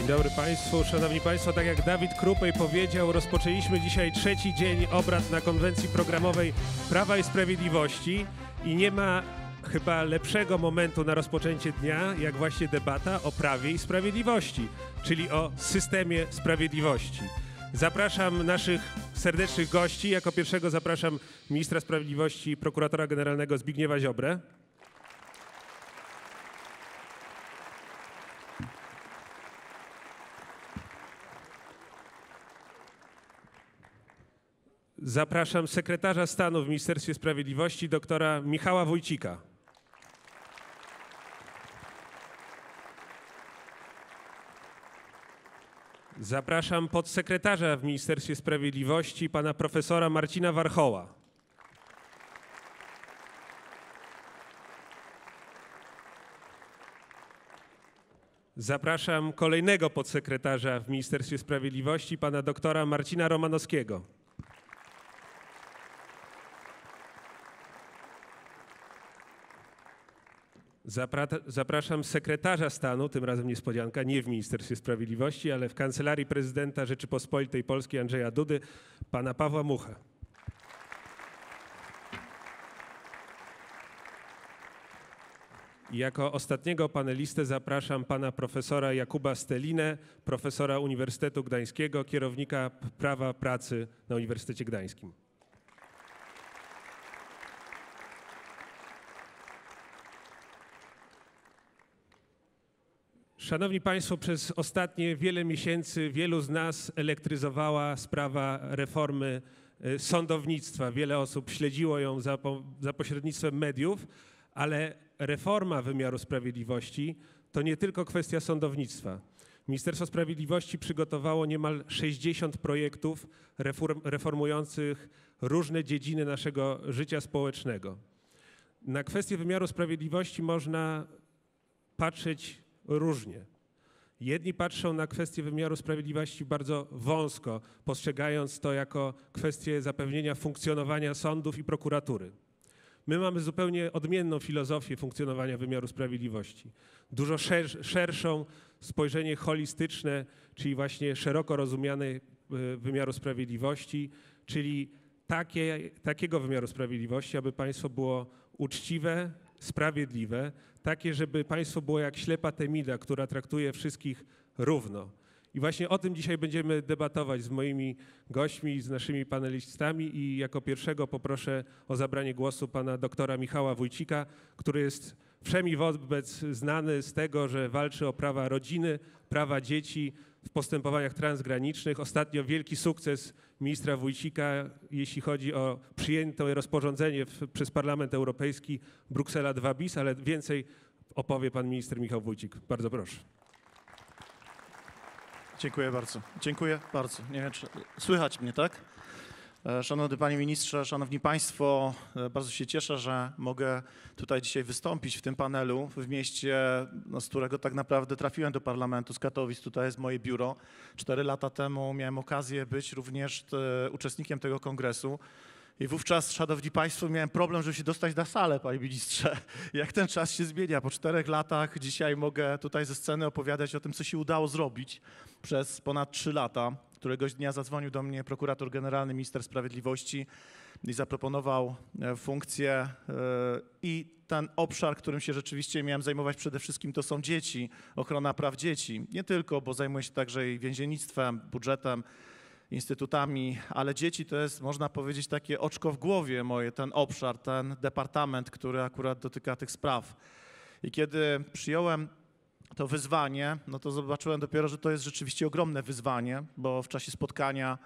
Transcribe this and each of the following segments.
Dzień dobry Państwu. Szanowni Państwo, tak jak Dawid Krupej powiedział, rozpoczęliśmy dzisiaj trzeci dzień obrad na konwencji programowej Prawa i Sprawiedliwości i nie ma chyba lepszego momentu na rozpoczęcie dnia, jak właśnie debata o prawie i sprawiedliwości, czyli o systemie sprawiedliwości. Zapraszam naszych serdecznych gości. Jako pierwszego zapraszam ministra sprawiedliwości, prokuratora generalnego Zbigniewa Ziobrę. Zapraszam sekretarza stanu w Ministerstwie Sprawiedliwości, doktora Michała Wójcika. Zapraszam podsekretarza w Ministerstwie Sprawiedliwości, pana profesora Marcina Warchoła. Zapraszam kolejnego podsekretarza w Ministerstwie Sprawiedliwości, pana doktora Marcina Romanowskiego. Zapra- Zapraszam sekretarza stanu, tym razem niespodzianka, nie w Ministerstwie Sprawiedliwości, ale w Kancelarii Prezydenta Rzeczypospolitej Polskiej Andrzeja Dudy, pana Pawła Muchę. I jako ostatniego panelistę zapraszam pana profesora Jakuba Stelinę, profesora Uniwersytetu Gdańskiego, kierownika prawa pracy na Uniwersytecie Gdańskim. Szanowni Państwo, przez ostatnie wiele miesięcy wielu z nas elektryzowała sprawa reformy y, sądownictwa. Wiele osób śledziło ją za, po, za pośrednictwem mediów, ale reforma wymiaru sprawiedliwości to nie tylko kwestia sądownictwa. Ministerstwo Sprawiedliwości przygotowało niemal 60 projektów reform, reformujących różne dziedziny naszego życia społecznego. Na kwestię wymiaru sprawiedliwości można patrzeć różnie. Jedni patrzą na kwestię wymiaru sprawiedliwości bardzo wąsko, postrzegając to jako kwestię zapewnienia funkcjonowania sądów i prokuratury. My mamy zupełnie odmienną filozofię funkcjonowania wymiaru sprawiedliwości. Dużo szer- szerszą, spojrzenie holistyczne, czyli właśnie szeroko rozumiane y, wymiaru sprawiedliwości, czyli takie, takiego wymiaru sprawiedliwości, aby państwo było uczciwe, sprawiedliwe, takie, żeby państwo było jak ślepa temida, która traktuje wszystkich równo. I właśnie o tym dzisiaj będziemy debatować z moimi gośćmi, z naszymi panelistami i jako pierwszego poproszę o zabranie głosu pana doktora Michała Wójcika, który jest wszemi wobec znany z tego, że walczy o prawa rodziny, prawa dzieci w postępowaniach transgranicznych. Ostatnio wielki sukces ministra Wójcika, jeśli chodzi o przyjęte rozporządzenie w, przez Parlament Europejski Bruksela 2 bis, ale więcej opowie pan minister Michał Wójcik. Bardzo proszę. Dziękuję bardzo. Dziękuję bardzo. Nie wiem, czy słychać mnie, tak? E, Szanowny Panie Ministrze, Szanowni Państwo, e, bardzo się cieszę, że mogę tutaj dzisiaj wystąpić w tym panelu w mieście, no, z którego tak naprawdę trafiłem do parlamentu, z Katowic. Tutaj jest moje biuro. Cztery lata temu miałem okazję być również e, uczestnikiem tego kongresu. I wówczas, szanowni państwo, miałem problem, żeby się dostać na salę, panie ministrze. Jak ten czas się zmienia? Po czterech latach dzisiaj mogę tutaj ze sceny opowiadać o tym, co się udało zrobić przez ponad trzy lata. Któregoś dnia zadzwonił do mnie prokurator generalny, minister sprawiedliwości i zaproponował e, funkcję e, i ten obszar, którym się rzeczywiście miałem zajmować przede wszystkim to są dzieci, ochrona praw dzieci. Nie tylko, bo zajmuję się także i więziennictwem, budżetem, instytutami, ale dzieci to jest, można powiedzieć, takie oczko w głowie moje, ten obszar, ten departament, który akurat dotyka tych spraw. I kiedy przyjąłem to wyzwanie, no to zobaczyłem dopiero, że to jest rzeczywiście ogromne wyzwanie, bo w czasie spotkania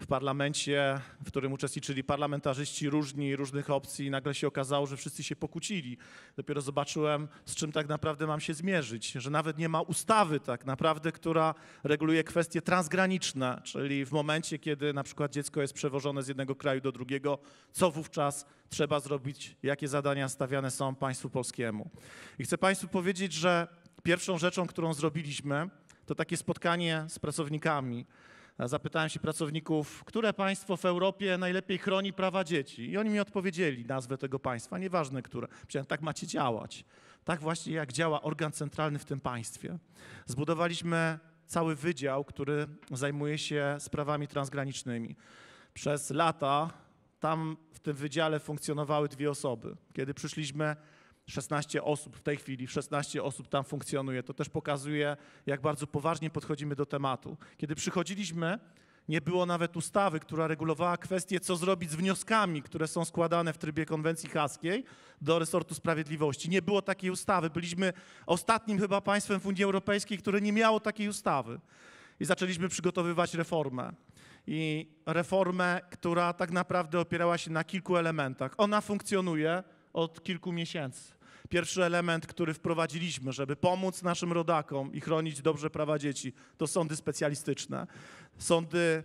w parlamencie, w którym uczestniczyli parlamentarzyści różni, różnych opcji, nagle się okazało, że wszyscy się pokłócili. Dopiero zobaczyłem, z czym tak naprawdę mam się zmierzyć, że nawet nie ma ustawy tak naprawdę, która reguluje kwestie transgraniczne, czyli w momencie, kiedy na przykład dziecko jest przewożone z jednego kraju do drugiego, co wówczas trzeba zrobić, jakie zadania stawiane są państwu polskiemu. I chcę państwu powiedzieć, że pierwszą rzeczą, którą zrobiliśmy, to takie spotkanie z pracownikami. Zapytałem się pracowników, które państwo w Europie najlepiej chroni prawa dzieci. I oni mi odpowiedzieli nazwę tego państwa, nieważne które. Powiedziałem, tak macie działać. Tak właśnie jak działa organ centralny w tym państwie. Zbudowaliśmy cały wydział, który zajmuje się sprawami transgranicznymi. Przez lata tam w tym wydziale funkcjonowały dwie osoby. Kiedy przyszliśmy, 16 osób w tej chwili, 16 osób tam funkcjonuje. To też pokazuje, jak bardzo poważnie podchodzimy do tematu. Kiedy przychodziliśmy, nie było nawet ustawy, która regulowała kwestię, co zrobić z wnioskami, które są składane w trybie konwencji haskiej do resortu sprawiedliwości. Nie było takiej ustawy. Byliśmy ostatnim chyba państwem w Unii Europejskiej, które nie miało takiej ustawy. I zaczęliśmy przygotowywać reformę. I reformę, która tak naprawdę opierała się na kilku elementach. Ona funkcjonuje od kilku miesięcy. Pierwszy element, który wprowadziliśmy, żeby pomóc naszym rodakom i chronić dobrze prawa dzieci, to sądy specjalistyczne. Sądy,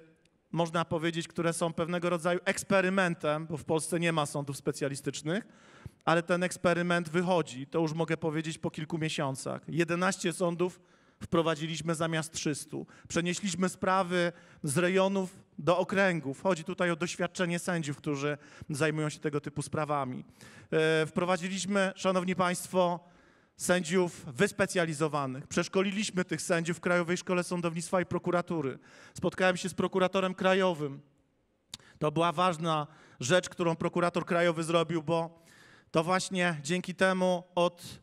można powiedzieć, które są pewnego rodzaju eksperymentem, bo w Polsce nie ma sądów specjalistycznych, ale ten eksperyment wychodzi, to już mogę powiedzieć po kilku miesiącach. 11 sądów wprowadziliśmy zamiast 300. Przenieśliśmy sprawy z rejonów do okręgów. Chodzi tutaj o doświadczenie sędziów, którzy zajmują się tego typu sprawami. E, Wprowadziliśmy, szanowni państwo, sędziów wyspecjalizowanych. Przeszkoliliśmy tych sędziów w Krajowej Szkole Sądownictwa i Prokuratury. Spotkałem się z prokuratorem krajowym. To była ważna rzecz, którą prokurator krajowy zrobił, bo to właśnie dzięki temu od,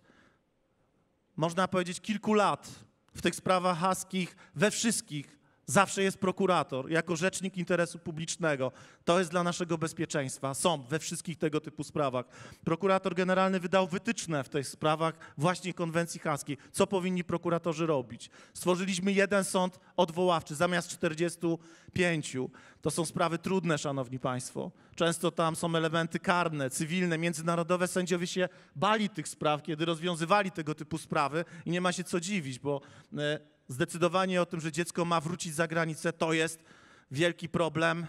można powiedzieć, kilku lat w tych sprawach haskich, we wszystkich, zawsze jest prokurator jako rzecznik interesu publicznego. To jest dla naszego bezpieczeństwa. Są we wszystkich tego typu sprawach. Prokurator generalny wydał wytyczne w tych sprawach właśnie konwencji haskiej. Co powinni prokuratorzy robić? Stworzyliśmy jeden sąd odwoławczy zamiast 45. To są sprawy trudne, szanowni państwo. Często tam są elementy karne, cywilne, międzynarodowe. Sędziowie się bali tych spraw, kiedy rozwiązywali tego typu sprawy i nie ma się co dziwić, bo e, zdecydowanie o tym, że dziecko ma wrócić za granicę, to jest wielki problem.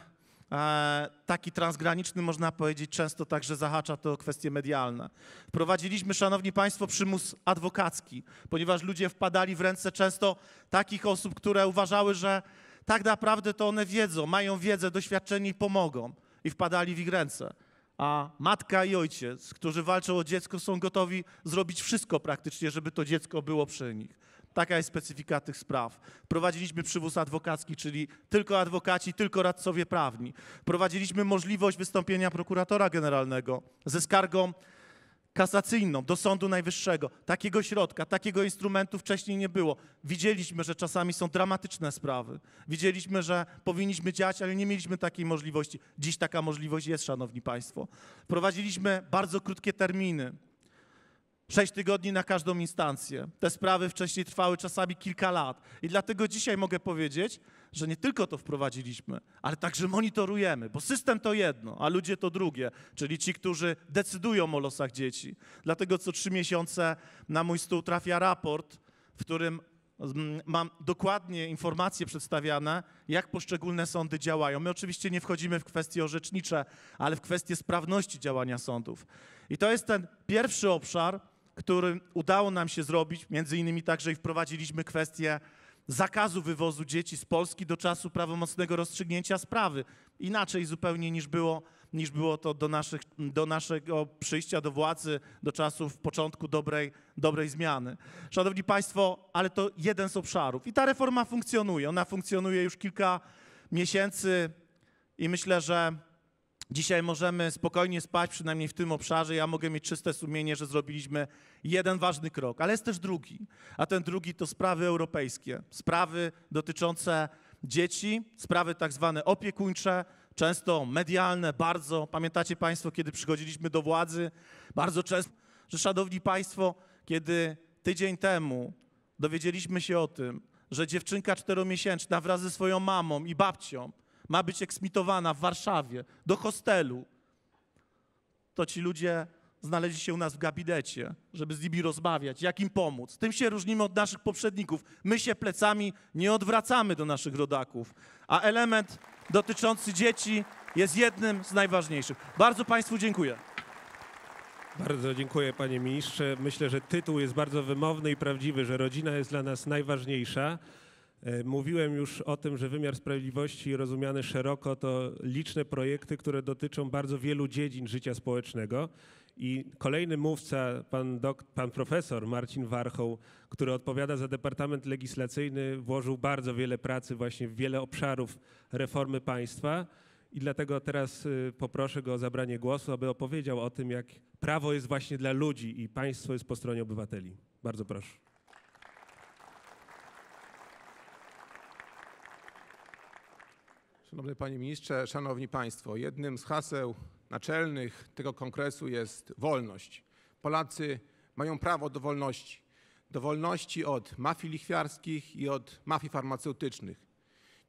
E, taki transgraniczny, można powiedzieć, często także zahacza to kwestie medialne. Wprowadziliśmy, szanowni państwo, przymus adwokacki, ponieważ ludzie wpadali w ręce często takich osób, które uważały, że tak naprawdę to one wiedzą, mają wiedzę, doświadczenie i pomogą. I wpadali w ich ręce. A matka i ojciec, którzy walczą o dziecko, są gotowi zrobić wszystko praktycznie, żeby to dziecko było przy nich. Taka jest specyfika tych spraw. Prowadziliśmy przywóz adwokacki, czyli tylko adwokaci, tylko radcowie prawni. Prowadziliśmy możliwość wystąpienia prokuratora generalnego ze skargą kasacyjną do Sądu Najwyższego. Takiego środka, takiego instrumentu wcześniej nie było. Widzieliśmy, że czasami są dramatyczne sprawy. Widzieliśmy, że powinniśmy działać, ale nie mieliśmy takiej możliwości. Dziś taka możliwość jest, szanowni państwo. Prowadziliśmy bardzo krótkie terminy. Sześć tygodni na każdą instancję. Te sprawy wcześniej trwały czasami kilka lat. I dlatego dzisiaj mogę powiedzieć, że nie tylko to wprowadziliśmy, ale także monitorujemy, bo system to jedno, a ludzie to drugie, czyli ci, którzy decydują o losach dzieci. Dlatego co trzy miesiące na mój stół trafia raport, w którym mm, mam dokładnie informacje przedstawiane, jak poszczególne sądy działają. My oczywiście nie wchodzimy w kwestie orzecznicze, ale w kwestie sprawności działania sądów. I to jest ten pierwszy obszar, który udało nam się zrobić, między innymi także i wprowadziliśmy kwestię zakazu wywozu dzieci z Polski do czasu prawomocnego rozstrzygnięcia sprawy. Inaczej zupełnie niż było, niż było to do, naszych, do naszego przyjścia do władzy, do czasów początku dobrej, dobrej zmiany. Szanowni Państwo, ale to jeden z obszarów. I ta reforma funkcjonuje. Ona funkcjonuje już kilka miesięcy i myślę, że Dzisiaj możemy spokojnie spać, przynajmniej w tym obszarze. Ja mogę mieć czyste sumienie, że zrobiliśmy jeden ważny krok, ale jest też drugi. A ten drugi to sprawy europejskie, sprawy dotyczące dzieci, sprawy tak zwane opiekuńcze, często medialne, bardzo. Pamiętacie Państwo, kiedy przychodziliśmy do władzy, bardzo często, że szanowni Państwo, kiedy tydzień temu dowiedzieliśmy się o tym, że dziewczynka czteromiesięczna wraz ze swoją mamą i babcią ma być eksmitowana w Warszawie do hostelu, to ci ludzie znaleźli się u nas w gabinecie, żeby z nimi rozmawiać, jak im pomóc. Tym się różnimy od naszych poprzedników. My się plecami nie odwracamy do naszych rodaków, a element dotyczący dzieci jest jednym z najważniejszych. Bardzo Państwu dziękuję. Bardzo dziękuję panie ministrze. Myślę, że tytuł jest bardzo wymowny i prawdziwy, że rodzina jest dla nas najważniejsza. E, Mówiłem już o tym, że wymiar sprawiedliwości rozumiany szeroko to liczne projekty, które dotyczą bardzo wielu dziedzin życia społecznego. I kolejny mówca, pan, dok, pan profesor Marcin Warchoł, który odpowiada za Departament Legislacyjny, włożył bardzo wiele pracy właśnie w wiele obszarów reformy państwa. I dlatego teraz y, poproszę go o zabranie głosu, aby opowiedział o tym, jak prawo jest właśnie dla ludzi i państwo jest po stronie obywateli. Bardzo proszę. Szanowny Panie Ministrze, Szanowni Państwo, jednym z haseł naczelnych tego kongresu jest wolność. Polacy mają prawo do wolności. Do wolności od mafii lichwiarskich i od mafii farmaceutycznych.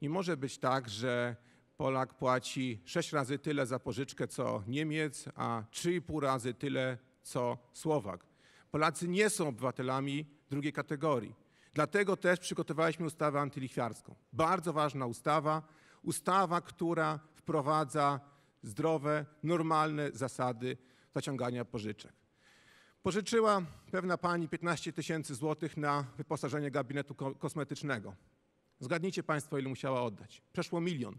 Nie może być tak, że Polak płaci sześć razy tyle za pożyczkę co Niemiec, a 3,5 razy tyle co Słowak. Polacy nie są obywatelami drugiej kategorii. Dlatego też przygotowaliśmy ustawę antylichwiarską. Bardzo ważna ustawa, ustawa, która wprowadza zdrowe, normalne zasady zaciągania pożyczek. Pożyczyła pewna pani 15 tysięcy złotych na wyposażenie gabinetu ko- kosmetycznego. Zgadnijcie Państwo, ile musiała oddać. Przeszło milion.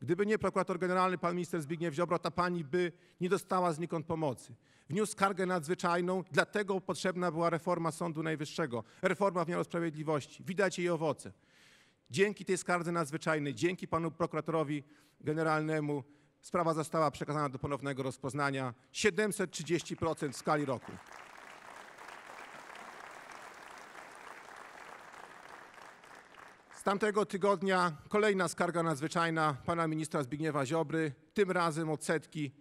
Gdyby nie prokurator generalny, pan minister Zbigniew Ziobro, ta pani by nie dostała znikąd pomocy. Wniósł skargę nadzwyczajną, dlatego potrzebna była reforma Sądu Najwyższego, reforma wymiaru sprawiedliwości. Widać jej owoce. Dzięki tej skardze nadzwyczajnej, dzięki panu prokuratorowi generalnemu, sprawa została przekazana do ponownego rozpoznania 730% w skali roku. Z tamtego tygodnia kolejna skarga nadzwyczajna pana ministra Zbigniewa Ziobry, tym razem odsetki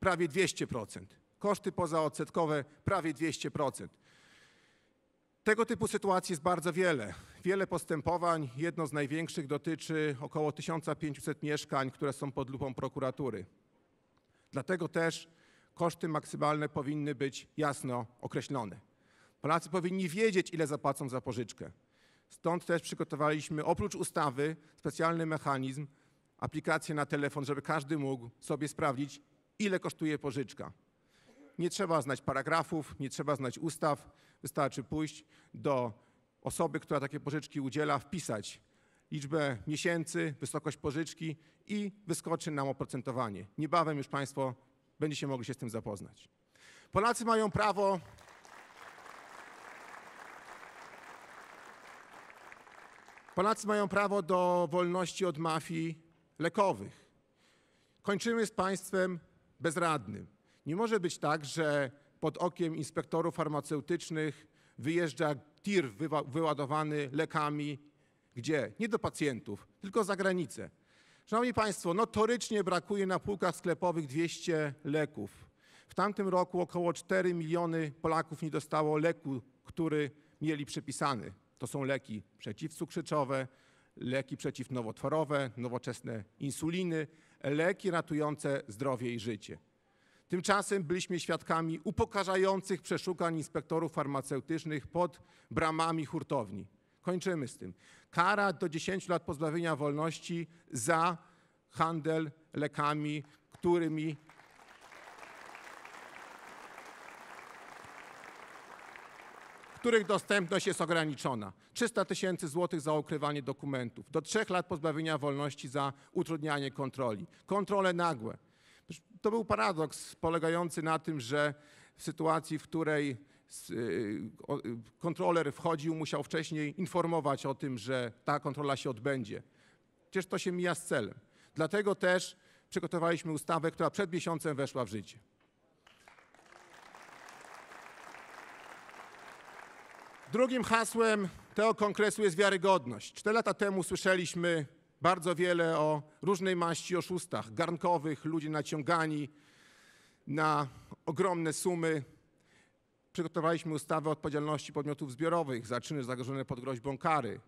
prawie 200%. Koszty pozaodsetkowe prawie 200%. Tego typu sytuacji jest bardzo wiele. Wiele postępowań. Jedno z największych dotyczy około 1500 mieszkań, które są pod lupą prokuratury. Dlatego też koszty maksymalne powinny być jasno określone. Polacy powinni wiedzieć, ile zapłacą za pożyczkę. Stąd też przygotowaliśmy oprócz ustawy specjalny mechanizm, aplikację na telefon, żeby każdy mógł sobie sprawdzić, ile kosztuje pożyczka. Nie trzeba znać paragrafów, nie trzeba znać ustaw. Wystarczy pójść do osoby, która takie pożyczki udziela, wpisać liczbę miesięcy, wysokość pożyczki i wyskoczy nam oprocentowanie. Niebawem już Państwo będziecie mogli się z tym zapoznać. Polacy mają prawo Polacy mają prawo do wolności od mafii lekowych. Kończymy z państwem bezradnym. Nie może być tak, że pod okiem inspektorów farmaceutycznych wyjeżdża tir wyładowany lekami, gdzie? Nie do pacjentów, tylko za granicę. Szanowni Państwo, notorycznie brakuje na półkach sklepowych 200 leków. W tamtym roku około 4 miliony Polaków nie dostało leku, który mieli przypisany. To są leki przeciwcukrzycowe, leki przeciwnowotworowe, nowoczesne insuliny, leki ratujące zdrowie i życie. Tymczasem byliśmy świadkami upokarzających przeszukań inspektorów farmaceutycznych pod bramami hurtowni. Kończymy z tym. Kara do 10 lat pozbawienia wolności za handel lekami, którymi których dostępność jest ograniczona. 300 tysięcy złotych za ukrywanie dokumentów, do trzech lat pozbawienia wolności za utrudnianie kontroli, kontrole nagłe. To był paradoks polegający na tym, że w sytuacji, w której y, kontroler wchodził, musiał wcześniej informować o tym, że ta kontrola się odbędzie. Przecież to się mija z celem. Dlatego też przygotowaliśmy ustawę, która przed miesiącem weszła w życie. Drugim hasłem tego kongresu jest wiarygodność. Cztery lata temu słyszeliśmy bardzo wiele o różnej maści oszustach, garnkowych, ludzi naciągani na ogromne sumy. Przygotowaliśmy ustawę o odpowiedzialności podmiotów zbiorowych za czyny zagrożone pod groźbą kary.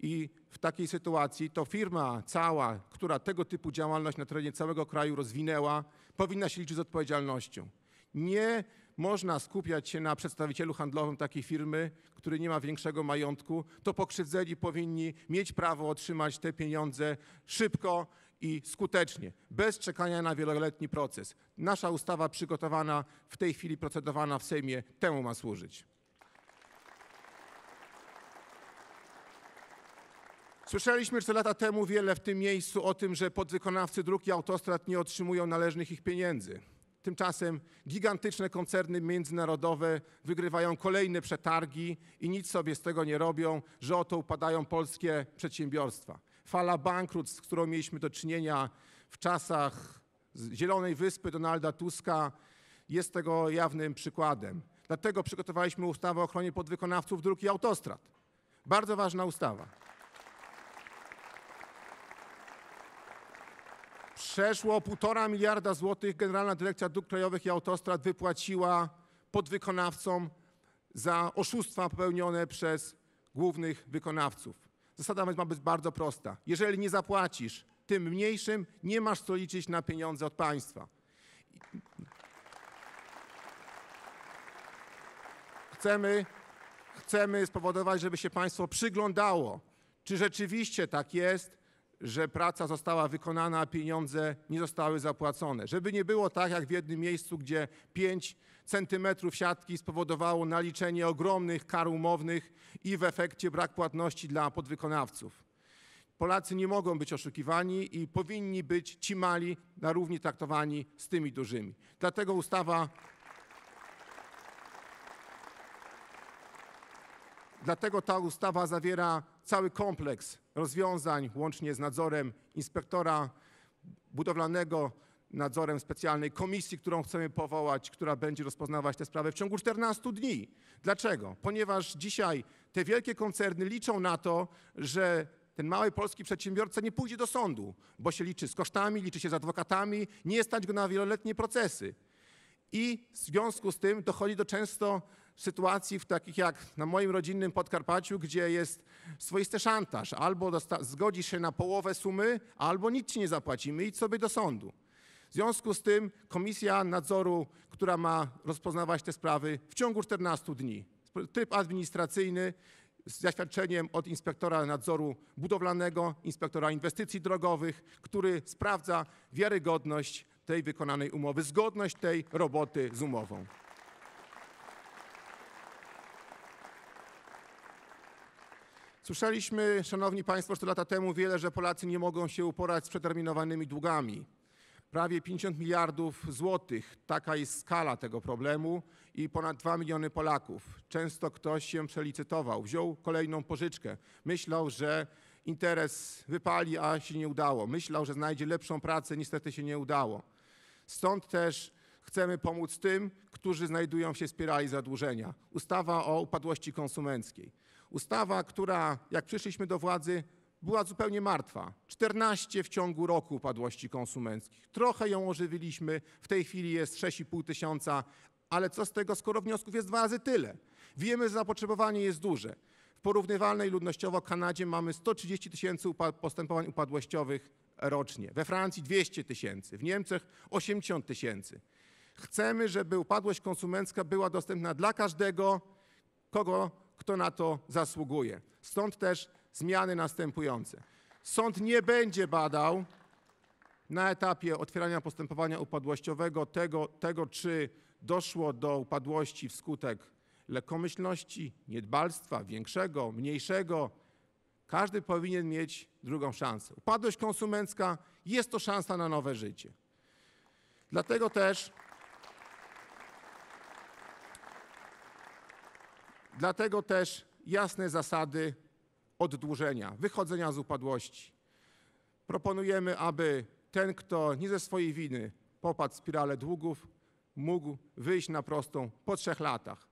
I w takiej sytuacji to firma cała, która tego typu działalność na terenie całego kraju rozwinęła, powinna się liczyć z odpowiedzialnością. Nie można skupiać się na przedstawicielu handlowym takiej firmy, który nie ma większego majątku. To pokrzywdzeni powinni mieć prawo otrzymać te pieniądze szybko i skutecznie, bez czekania na wieloletni proces. Nasza ustawa przygotowana, w tej chwili procedowana w Sejmie, temu ma służyć. Słyszeliśmy 4 lata temu wiele w tym miejscu o tym, że podwykonawcy dróg i autostrad nie otrzymują należnych ich pieniędzy. Tymczasem gigantyczne koncerny międzynarodowe wygrywają kolejne przetargi i nic sobie z tego nie robią, że oto upadają polskie przedsiębiorstwa. Fala bankructw, z którą mieliśmy do czynienia w czasach Zielonej Wyspy Donalda Tuska, jest tego jawnym przykładem. Dlatego przygotowaliśmy ustawę o ochronie podwykonawców dróg i autostrad. Bardzo ważna ustawa. Przeszło półtora miliarda złotych Generalna Dyrekcja Dróg Krajowych i Autostrad wypłaciła podwykonawcom za oszustwa popełnione przez głównych wykonawców. Zasada ma być bardzo prosta. Jeżeli nie zapłacisz tym mniejszym, nie masz co liczyć na pieniądze od państwa. Chcemy, chcemy spowodować, żeby się państwo przyglądało, czy rzeczywiście tak jest, że praca została wykonana, a pieniądze nie zostały zapłacone. Żeby nie było tak, jak w jednym miejscu, gdzie 5 centymetrów siatki spowodowało naliczenie ogromnych kar umownych i w efekcie brak płatności dla podwykonawców. Polacy nie mogą być oszukiwani i powinni być ci mali na równi traktowani z tymi dużymi. Dlatego ustawa Dlatego ta ustawa zawiera cały kompleks rozwiązań, łącznie z nadzorem inspektora budowlanego, nadzorem specjalnej komisji, którą chcemy powołać, która będzie rozpoznawać te sprawy w ciągu 14 dni. Dlaczego? Ponieważ dzisiaj te wielkie koncerny liczą na to, że ten mały polski przedsiębiorca nie pójdzie do sądu, bo się liczy z kosztami, liczy się z adwokatami, nie stać go na wieloletnie procesy. I w związku z tym dochodzi do często sytuacji w takich jak na moim rodzinnym Podkarpaciu, gdzie jest swoisty szantaż. Albo zgodzisz się na połowę sumy, albo nic ci nie zapłacimy, idź sobie do sądu. W związku z tym Komisja Nadzoru, która ma rozpoznawać te sprawy w ciągu 14 dni, tryb administracyjny z zaświadczeniem od inspektora nadzoru budowlanego, inspektora inwestycji drogowych, który sprawdza wiarygodność tej wykonanej umowy, zgodność tej roboty z umową. Słyszeliśmy, szanowni państwo, 4 lata temu wiele, że Polacy nie mogą się uporać z przeterminowanymi długami. Prawie 50 miliardów złotych, taka jest skala tego problemu i ponad 2 miliony Polaków. Często ktoś się przelicytował, wziął kolejną pożyczkę, myślał, że interes wypali, a się nie udało. Myślał, że znajdzie lepszą pracę, niestety się nie udało. Stąd też chcemy pomóc tym, którzy znajdują się w spirali zadłużenia. Ustawa o upadłości konsumenckiej. Ustawa, która jak przyszliśmy do władzy, była zupełnie martwa. 14 w ciągu roku upadłości konsumenckich. Trochę ją ożywiliśmy, w tej chwili jest 6,5 tysiąca, ale co z tego, skoro wniosków jest dwa razy tyle? Wiemy, że zapotrzebowanie jest duże. W porównywalnej ludnościowo Kanadzie mamy 130 tysięcy postępowań upadłościowych rocznie, we Francji 200 tysięcy, w Niemczech 80 tysięcy. Chcemy, żeby upadłość konsumencka była dostępna dla każdego, kogo, kto na to zasługuje. Stąd też zmiany następujące. Sąd nie będzie badał na etapie otwierania postępowania upadłościowego tego, tego czy doszło do upadłości wskutek lekkomyślności, niedbalstwa, większego, mniejszego. Każdy powinien mieć drugą szansę. Upadłość konsumencka jest to szansa na nowe życie. Dlatego też Dlatego też jasne zasady oddłużenia, wychodzenia z upadłości. Proponujemy, aby ten, kto nie ze swojej winy popadł w spiralę długów, mógł wyjść na prostą po trzech latach.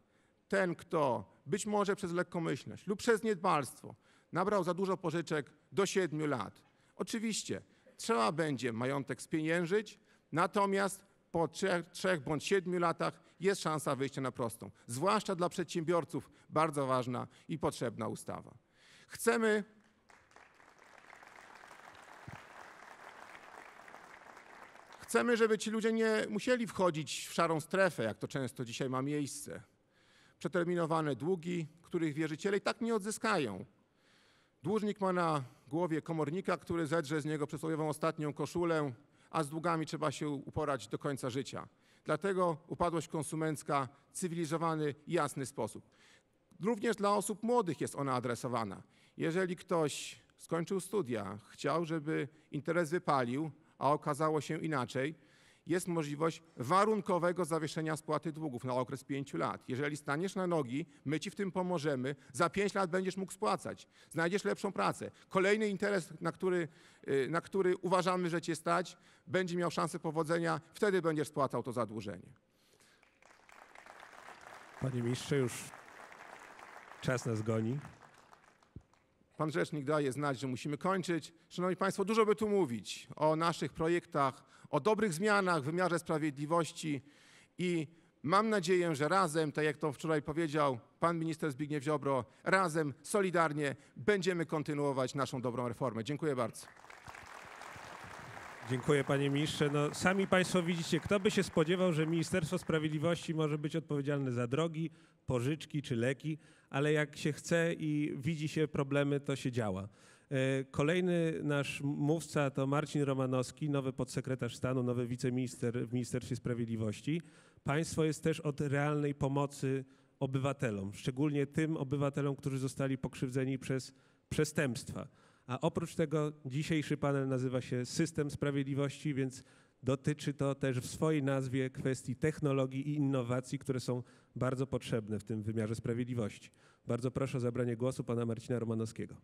Ten, kto być może przez lekkomyślność lub przez niedbalstwo nabrał za dużo pożyczek do siedmiu lat. Oczywiście trzeba będzie majątek spieniężyć, natomiast po trzech, trzech bądź siedmiu latach jest szansa wyjścia na prostą. Zwłaszcza dla przedsiębiorców bardzo ważna i potrzebna ustawa. Chcemy Chcemy, żeby ci ludzie nie musieli wchodzić w szarą strefę, jak to często dzisiaj ma miejsce. Przeterminowane długi, których wierzyciele i tak nie odzyskają. Dłużnik ma na głowie komornika, który zedrze z niego przysłowiową ostatnią koszulę, a z długami trzeba się uporać do końca życia. Dlatego upadłość konsumencka cywilizowany i jasny sposób. Również dla osób młodych jest ona adresowana. Jeżeli ktoś skończył studia, chciał, żeby interes wypalił, a okazało się inaczej, jest możliwość warunkowego zawieszenia spłaty długów na okres pięciu lat. Jeżeli staniesz na nogi, my ci w tym pomożemy, za pięć lat będziesz mógł spłacać, znajdziesz lepszą pracę. Kolejny interes, na który, y, na który uważamy, że cię stać, będzie miał szansę powodzenia, wtedy będziesz spłacał to zadłużenie. Panie ministrze, już czas nas goni. Pan rzecznik daje znać, że musimy kończyć. Szanowni Państwo, dużo by tu mówić o naszych projektach, o dobrych zmianach w wymiarze sprawiedliwości i mam nadzieję, że razem, tak jak to wczoraj powiedział pan minister Zbigniew Ziobro, razem, solidarnie będziemy kontynuować naszą dobrą reformę. Dziękuję bardzo. Dziękuję panie ministrze. No, sami państwo widzicie, kto by się spodziewał, że Ministerstwo Sprawiedliwości może być odpowiedzialne za drogi, pożyczki czy leki, ale jak się chce i widzi się problemy, to się działa. E, Kolejny nasz mówca to Marcin Romanowski, nowy podsekretarz stanu, nowy wiceminister w Ministerstwie Sprawiedliwości. Państwo jest też od realnej pomocy obywatelom, szczególnie tym obywatelom, którzy zostali pokrzywdzeni przez przestępstwa. A oprócz tego dzisiejszy panel nazywa się System Sprawiedliwości, więc dotyczy to też w swojej nazwie kwestii technologii i innowacji, które są bardzo potrzebne w tym wymiarze sprawiedliwości. Bardzo proszę o zabranie głosu pana Marcina Romanowskiego.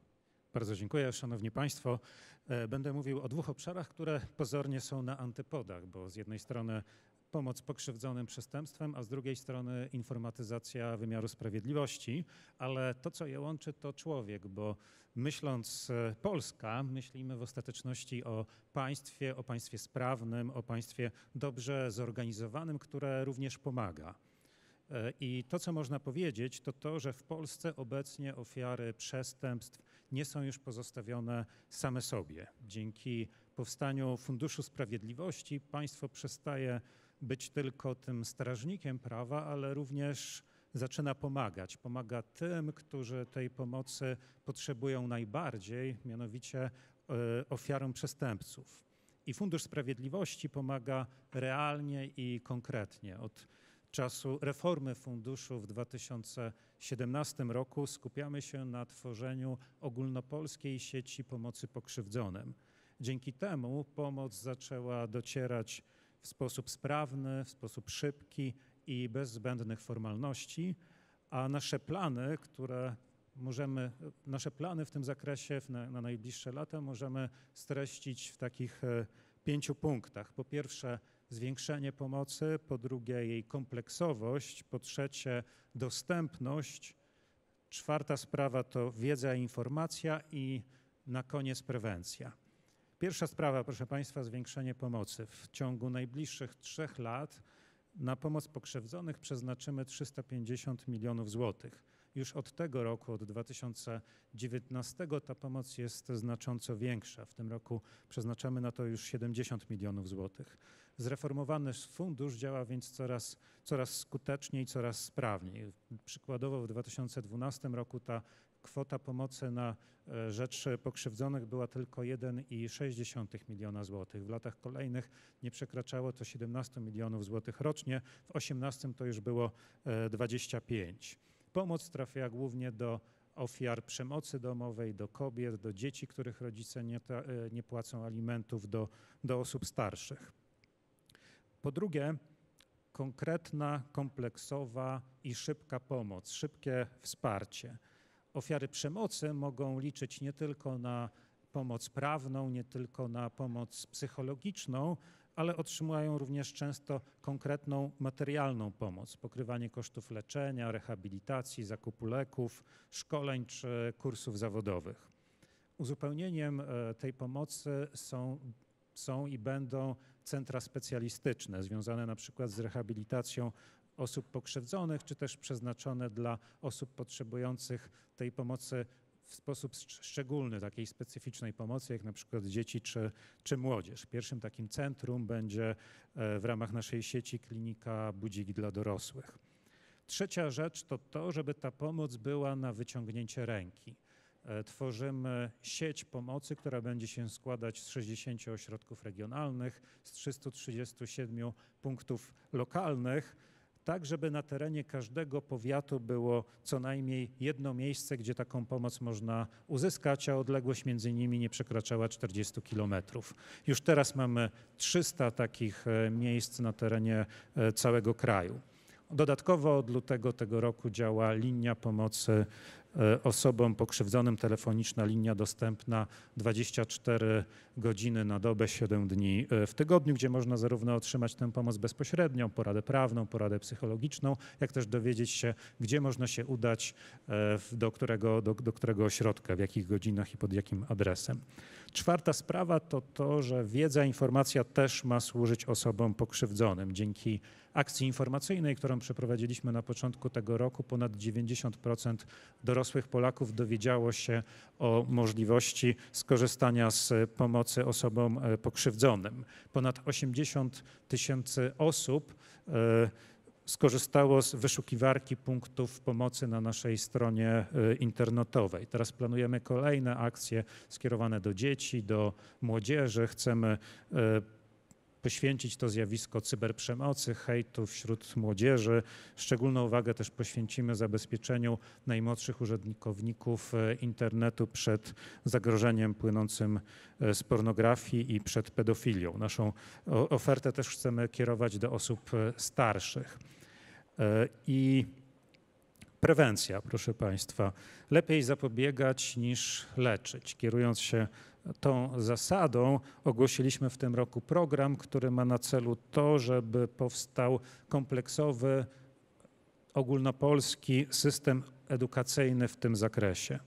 Bardzo dziękuję, Szanowni Państwo. E, Będę mówił o dwóch obszarach, które pozornie są na antypodach, bo z jednej strony pomoc pokrzywdzonym przestępstwem, a z drugiej strony informatyzacja wymiaru sprawiedliwości, ale to, co je łączy, to człowiek, bo myśląc e, Polska, myślimy w ostateczności o państwie, o państwie sprawnym, o państwie dobrze zorganizowanym, które również pomaga. I to, co można powiedzieć, to to, że w Polsce obecnie ofiary przestępstw nie są już pozostawione same sobie. Dzięki powstaniu Funduszu Sprawiedliwości państwo przestaje być tylko tym strażnikiem prawa, ale również zaczyna pomagać. Pomaga tym, którzy tej pomocy potrzebują najbardziej, mianowicie e, ofiarom przestępców. I Fundusz Sprawiedliwości pomaga realnie i konkretnie. Od czasu reformy funduszu w 2017 roku skupiamy się na tworzeniu ogólnopolskiej sieci pomocy pokrzywdzonym. Dzięki temu pomoc zaczęła docierać w sposób sprawny, w sposób szybki i bez zbędnych formalności, a nasze plany, które możemy, nasze plany w tym zakresie na, na najbliższe lata możemy streścić w takich e, pięciu punktach. Po pierwsze, zwiększenie pomocy, po drugie jej kompleksowość, po trzecie dostępność, czwarta sprawa to wiedza i informacja i na koniec prewencja. Pierwsza sprawa, proszę Państwa, zwiększenie pomocy. W ciągu najbliższych trzech lat na pomoc pokrzywdzonych przeznaczymy 350 milionów złotych. Już od tego roku, od 2019, ta pomoc jest znacząco większa. W tym roku przeznaczamy na to już 70 milionów złotych. Zreformowany fundusz działa więc coraz, coraz skuteczniej, coraz sprawniej. Przykładowo w 2012 roku ta kwota pomocy na e, rzecz pokrzywdzonych była tylko 1,6 miliona złotych. W latach kolejnych nie przekraczało to 17 milionów złotych rocznie, w 18 to już było e, 25. Pomoc trafia głównie do ofiar przemocy domowej, do kobiet, do dzieci, których rodzice nie, e, nie płacą alimentów, do, do osób starszych. Po drugie, konkretna, kompleksowa i szybka pomoc, szybkie wsparcie. Ofiary przemocy mogą liczyć nie tylko na pomoc prawną, nie tylko na pomoc psychologiczną, ale otrzymują również często konkretną materialną pomoc, pokrywanie kosztów leczenia, rehabilitacji, zakupu leków, szkoleń czy kursów zawodowych. Uzupełnieniem e, tej pomocy są, są i będą centra specjalistyczne, związane na przykład z rehabilitacją osób pokrzywdzonych, czy też przeznaczone dla osób potrzebujących tej pomocy w sposób szcz- szczególny, takiej specyficznej pomocy, jak na przykład dzieci czy, czy młodzież. Pierwszym takim centrum będzie e, w ramach naszej sieci klinika Budzik dla dorosłych. Trzecia rzecz to to, żeby ta pomoc była na wyciągnięcie ręki. E, Tworzymy sieć pomocy, która będzie się składać z 60 ośrodków regionalnych, z 337 punktów lokalnych, tak żeby na terenie każdego powiatu było co najmniej jedno miejsce, gdzie taką pomoc można uzyskać, a odległość między nimi nie przekraczała 40 kilometrów. Już teraz mamy 300 takich e, miejsc na terenie e, całego kraju. Dodatkowo od lutego tego roku działa linia pomocy osobom pokrzywdzonym, telefoniczna linia dostępna 24 godziny na dobę, 7 dni e, w tygodniu, gdzie można zarówno otrzymać tę pomoc bezpośrednią, poradę prawną, poradę psychologiczną, jak też dowiedzieć się, gdzie można się udać, e, do którego, do, do którego ośrodka, w jakich godzinach i pod jakim adresem. Czwarta sprawa to to, że wiedza, informacja też ma służyć osobom pokrzywdzonym. Dzięki akcji informacyjnej, którą przeprowadziliśmy na początku tego roku, ponad 90% dorosłych Polaków dowiedziało się o możliwości skorzystania z pomocy osobom e, pokrzywdzonym. Ponad 80 tysięcy osób e, skorzystało z wyszukiwarki punktów pomocy na naszej stronie e, internetowej. Teraz planujemy kolejne akcje skierowane do dzieci, do młodzieży. Chcemy e, poświęcić to zjawisko cyberprzemocy, hejtu wśród młodzieży. Szczególną uwagę też poświęcimy zabezpieczeniu najmłodszych użytkowników e, internetu przed zagrożeniem płynącym z pornografii i przed pedofilią. Naszą ofertę też chcemy kierować do osób starszych. E, I prewencja, proszę Państwa. Lepiej zapobiegać niż leczyć. Kierując się tą zasadą, ogłosiliśmy w tym roku program, który ma na celu to, żeby powstał kompleksowy, ogólnopolski system edukacyjny w tym zakresie.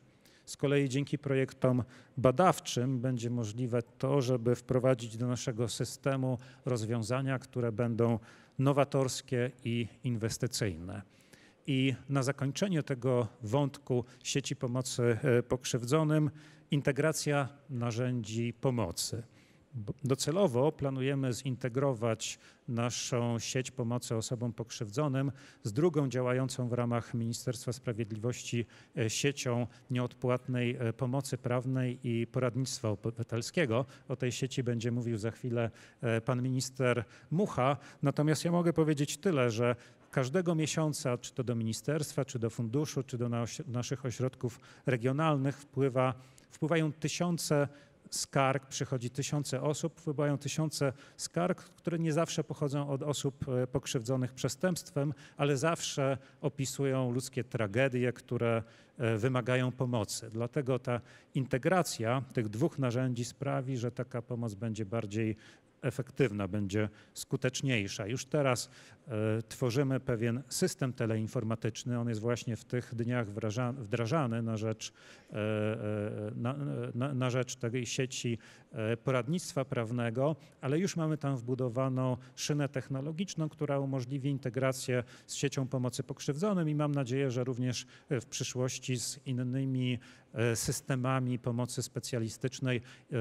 Z kolei dzięki projektom badawczym będzie możliwe to, żeby wprowadzić do naszego systemu rozwiązania, które będą nowatorskie i inwestycyjne. I na zakończenie tego wątku sieci pomocy e, pokrzywdzonym, integracja narzędzi pomocy. Docelowo planujemy zintegrować naszą sieć pomocy osobom pokrzywdzonym z drugą działającą w ramach Ministerstwa Sprawiedliwości e, siecią nieodpłatnej e, pomocy prawnej i poradnictwa obywatelskiego. O tej sieci będzie mówił za chwilę e, pan minister Mucha. Natomiast ja mogę powiedzieć tyle, że każdego miesiąca, czy to do ministerstwa, czy do funduszu, czy do nas- naszych ośrodków regionalnych wpływa, wpływają tysiące skarg, przychodzi tysiące osób, wpływają tysiące skarg, które nie zawsze pochodzą od osób e, pokrzywdzonych przestępstwem, ale zawsze opisują ludzkie tragedie, które e, wymagają pomocy. Dlatego ta integracja tych dwóch narzędzi sprawi, że taka pomoc będzie bardziej efektywna, będzie skuteczniejsza. Już teraz e, tworzymy pewien system teleinformatyczny. On jest właśnie w tych dniach wdraża- wdrażany na rzecz, e, e, na, na, na rzecz tej sieci poradnictwa prawnego, ale już mamy tam wbudowaną szynę technologiczną, która umożliwi integrację z siecią pomocy pokrzywdzonym i mam nadzieję, że również w przyszłości z innymi systemami pomocy specjalistycznej e,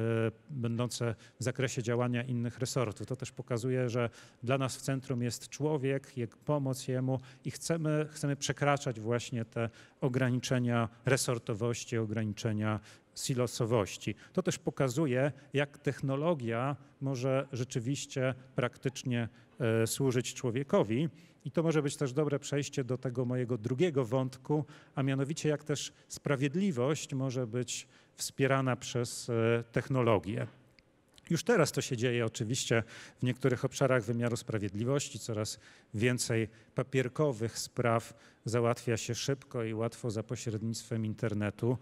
będące w zakresie działania innych resortów. To też pokazuje, że dla nas w centrum jest człowiek, pomoc jemu i chcemy, chcemy przekraczać właśnie te ograniczenia resortowości, ograniczenia silosowości. To też pokazuje, jak technologia może rzeczywiście praktycznie e, służyć człowiekowi. I to może być też dobre przejście do tego mojego drugiego wątku, a mianowicie jak też sprawiedliwość może być wspierana przez e, technologię. Już teraz to się dzieje oczywiście w niektórych obszarach wymiaru sprawiedliwości. Coraz więcej papierkowych spraw załatwia się szybko i łatwo za pośrednictwem internetu.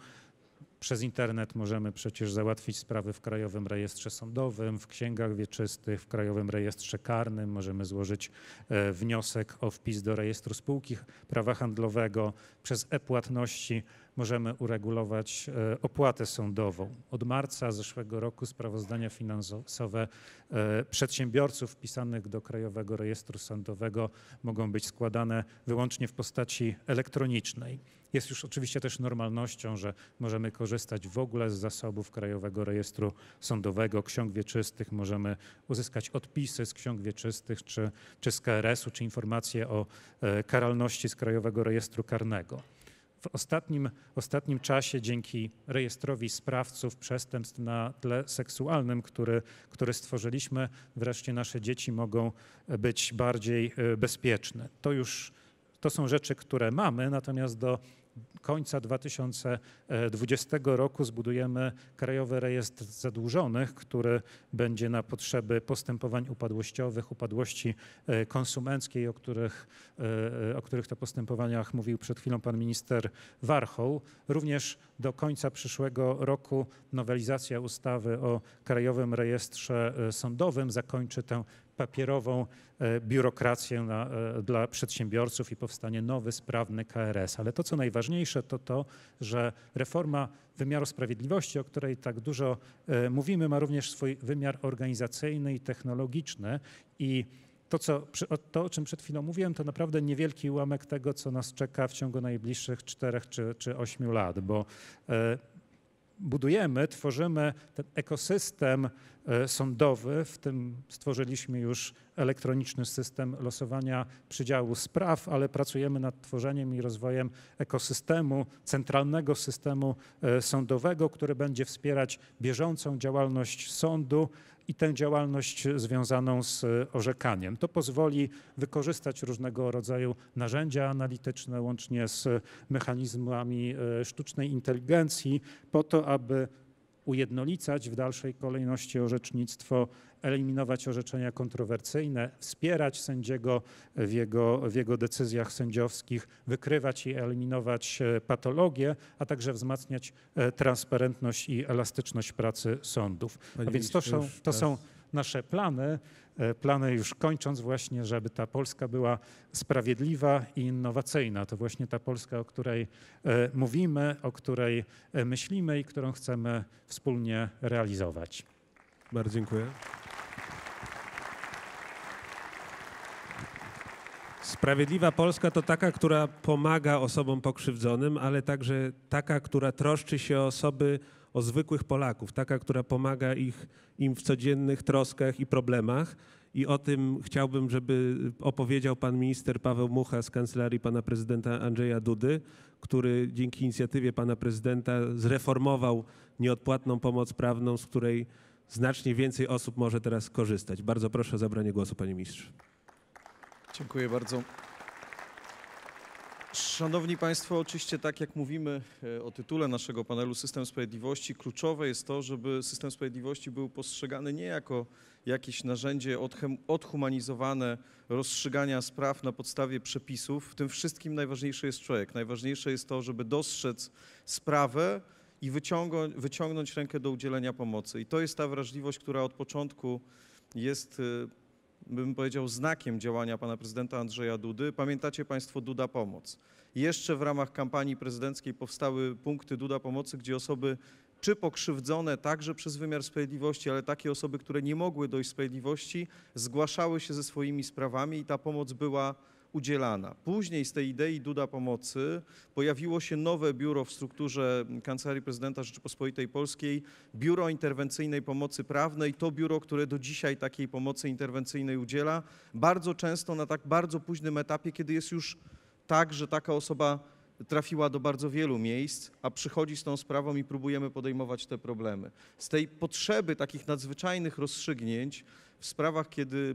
Przez internet możemy przecież załatwić sprawy w Krajowym Rejestrze Sądowym, w księgach wieczystych, w Krajowym Rejestrze Karnym. Możemy złożyć e, wniosek o wpis do rejestru spółki prawa handlowego. Przez e-płatności możemy uregulować e, opłatę sądową. Od marca zeszłego roku sprawozdania finansowe e, przedsiębiorców wpisanych do Krajowego Rejestru Sądowego mogą być składane wyłącznie w postaci elektronicznej. Jest już oczywiście też normalnością, że możemy korzystać w ogóle z zasobów Krajowego Rejestru Sądowego, ksiąg wieczystych, możemy uzyskać odpisy z ksiąg wieczystych czy, czy z KRS-u, czy informacje o e, karalności z Krajowego Rejestru Karnego. w ostatnim, ostatnim czasie dzięki rejestrowi sprawców przestępstw na tle seksualnym, który, który stworzyliśmy, wreszcie nasze dzieci mogą być bardziej e, bezpieczne. To już to są rzeczy, które mamy, natomiast do końca 2020 roku zbudujemy Krajowy Rejestr Zadłużonych, który będzie na potrzeby postępowań upadłościowych, upadłości e, konsumenckiej, o których, e, o których to postępowaniach mówił przed chwilą pan minister Warchoł. Również do końca przyszłego roku nowelizacja ustawy o Krajowym Rejestrze e, Sądowym zakończy tę papierową e, biurokrację na, e, dla przedsiębiorców i powstanie nowy, sprawny KRS. Ale to, co najważniejsze, to to, że reforma wymiaru sprawiedliwości, o której tak dużo e, mówimy, ma również swój wymiar organizacyjny i technologiczny i to, co, to, o czym przed chwilą mówiłem, to naprawdę niewielki ułamek tego, co nas czeka w ciągu najbliższych czterech czy, czy ośmiu lat, bo budujemy, tworzymy ten ekosystem e, sądowy, w tym stworzyliśmy już elektroniczny system losowania przydziału spraw, ale pracujemy nad tworzeniem i rozwojem ekosystemu, centralnego systemu e, sądowego, który będzie wspierać bieżącą działalność sądu, i tę działalność związaną z orzekaniem. To pozwoli wykorzystać różnego rodzaju narzędzia analityczne, łącznie z mechanizmami e, sztucznej inteligencji, po to, aby ujednolicać w dalszej kolejności orzecznictwo, eliminować orzeczenia kontrowersyjne, wspierać sędziego w jego, w jego decyzjach sędziowskich, wykrywać i eliminować e, patologie, a także wzmacniać e, transparentność i elastyczność pracy sądów. a więc to są, to są nasze plany. E, plany już kończąc właśnie, żeby ta Polska była sprawiedliwa i innowacyjna. To właśnie ta Polska, o której e, mówimy, o której e, myślimy i którą chcemy wspólnie realizować. Bardzo dziękuję. Sprawiedliwa Polska to taka, która pomaga osobom pokrzywdzonym, ale także taka, która troszczy się o osoby, o zwykłych Polaków, taka, która pomaga ich, im w codziennych troskach i problemach. I o tym chciałbym, żeby opowiedział pan minister Paweł Mucha z kancelarii pana prezydenta Andrzeja Dudy, który dzięki inicjatywie pana prezydenta zreformował nieodpłatną pomoc prawną, z której znacznie więcej osób może teraz korzystać. Bardzo proszę o zabranie głosu, panie ministrze. Dziękuję bardzo. Szanowni Państwo, oczywiście tak jak mówimy e, o tytule naszego panelu System Sprawiedliwości, kluczowe jest to, żeby system sprawiedliwości był postrzegany nie jako jakieś narzędzie odhumanizowane rozstrzygania spraw na podstawie przepisów. W tym wszystkim najważniejszy jest człowiek. Najważniejsze jest to, żeby dostrzec sprawę i wyciągnąć, wyciągnąć rękę do udzielenia pomocy. I to jest ta wrażliwość, która od początku jest e, bym powiedział, znakiem działania pana prezydenta Andrzeja Dudy. Pamiętacie państwo Duda Pomoc. Jeszcze w ramach kampanii prezydenckiej powstały punkty Duda Pomocy, gdzie osoby czy pokrzywdzone także przez wymiar sprawiedliwości, ale takie osoby, które nie mogły dojść sprawiedliwości, zgłaszały się ze swoimi sprawami i ta pomoc była udzielana. Później z tej idei Duda Pomocy pojawiło się nowe biuro w strukturze Kancelarii Prezydenta Rzeczypospolitej Polskiej, Biuro Interwencyjnej Pomocy Prawnej. To biuro, które do dzisiaj takiej pomocy interwencyjnej udziela, bardzo często na tak bardzo późnym etapie, kiedy jest już tak, że taka osoba trafiła do bardzo wielu miejsc, a przychodzi z tą sprawą i próbujemy podejmować te problemy. Z tej potrzeby takich nadzwyczajnych rozstrzygnięć w sprawach, kiedy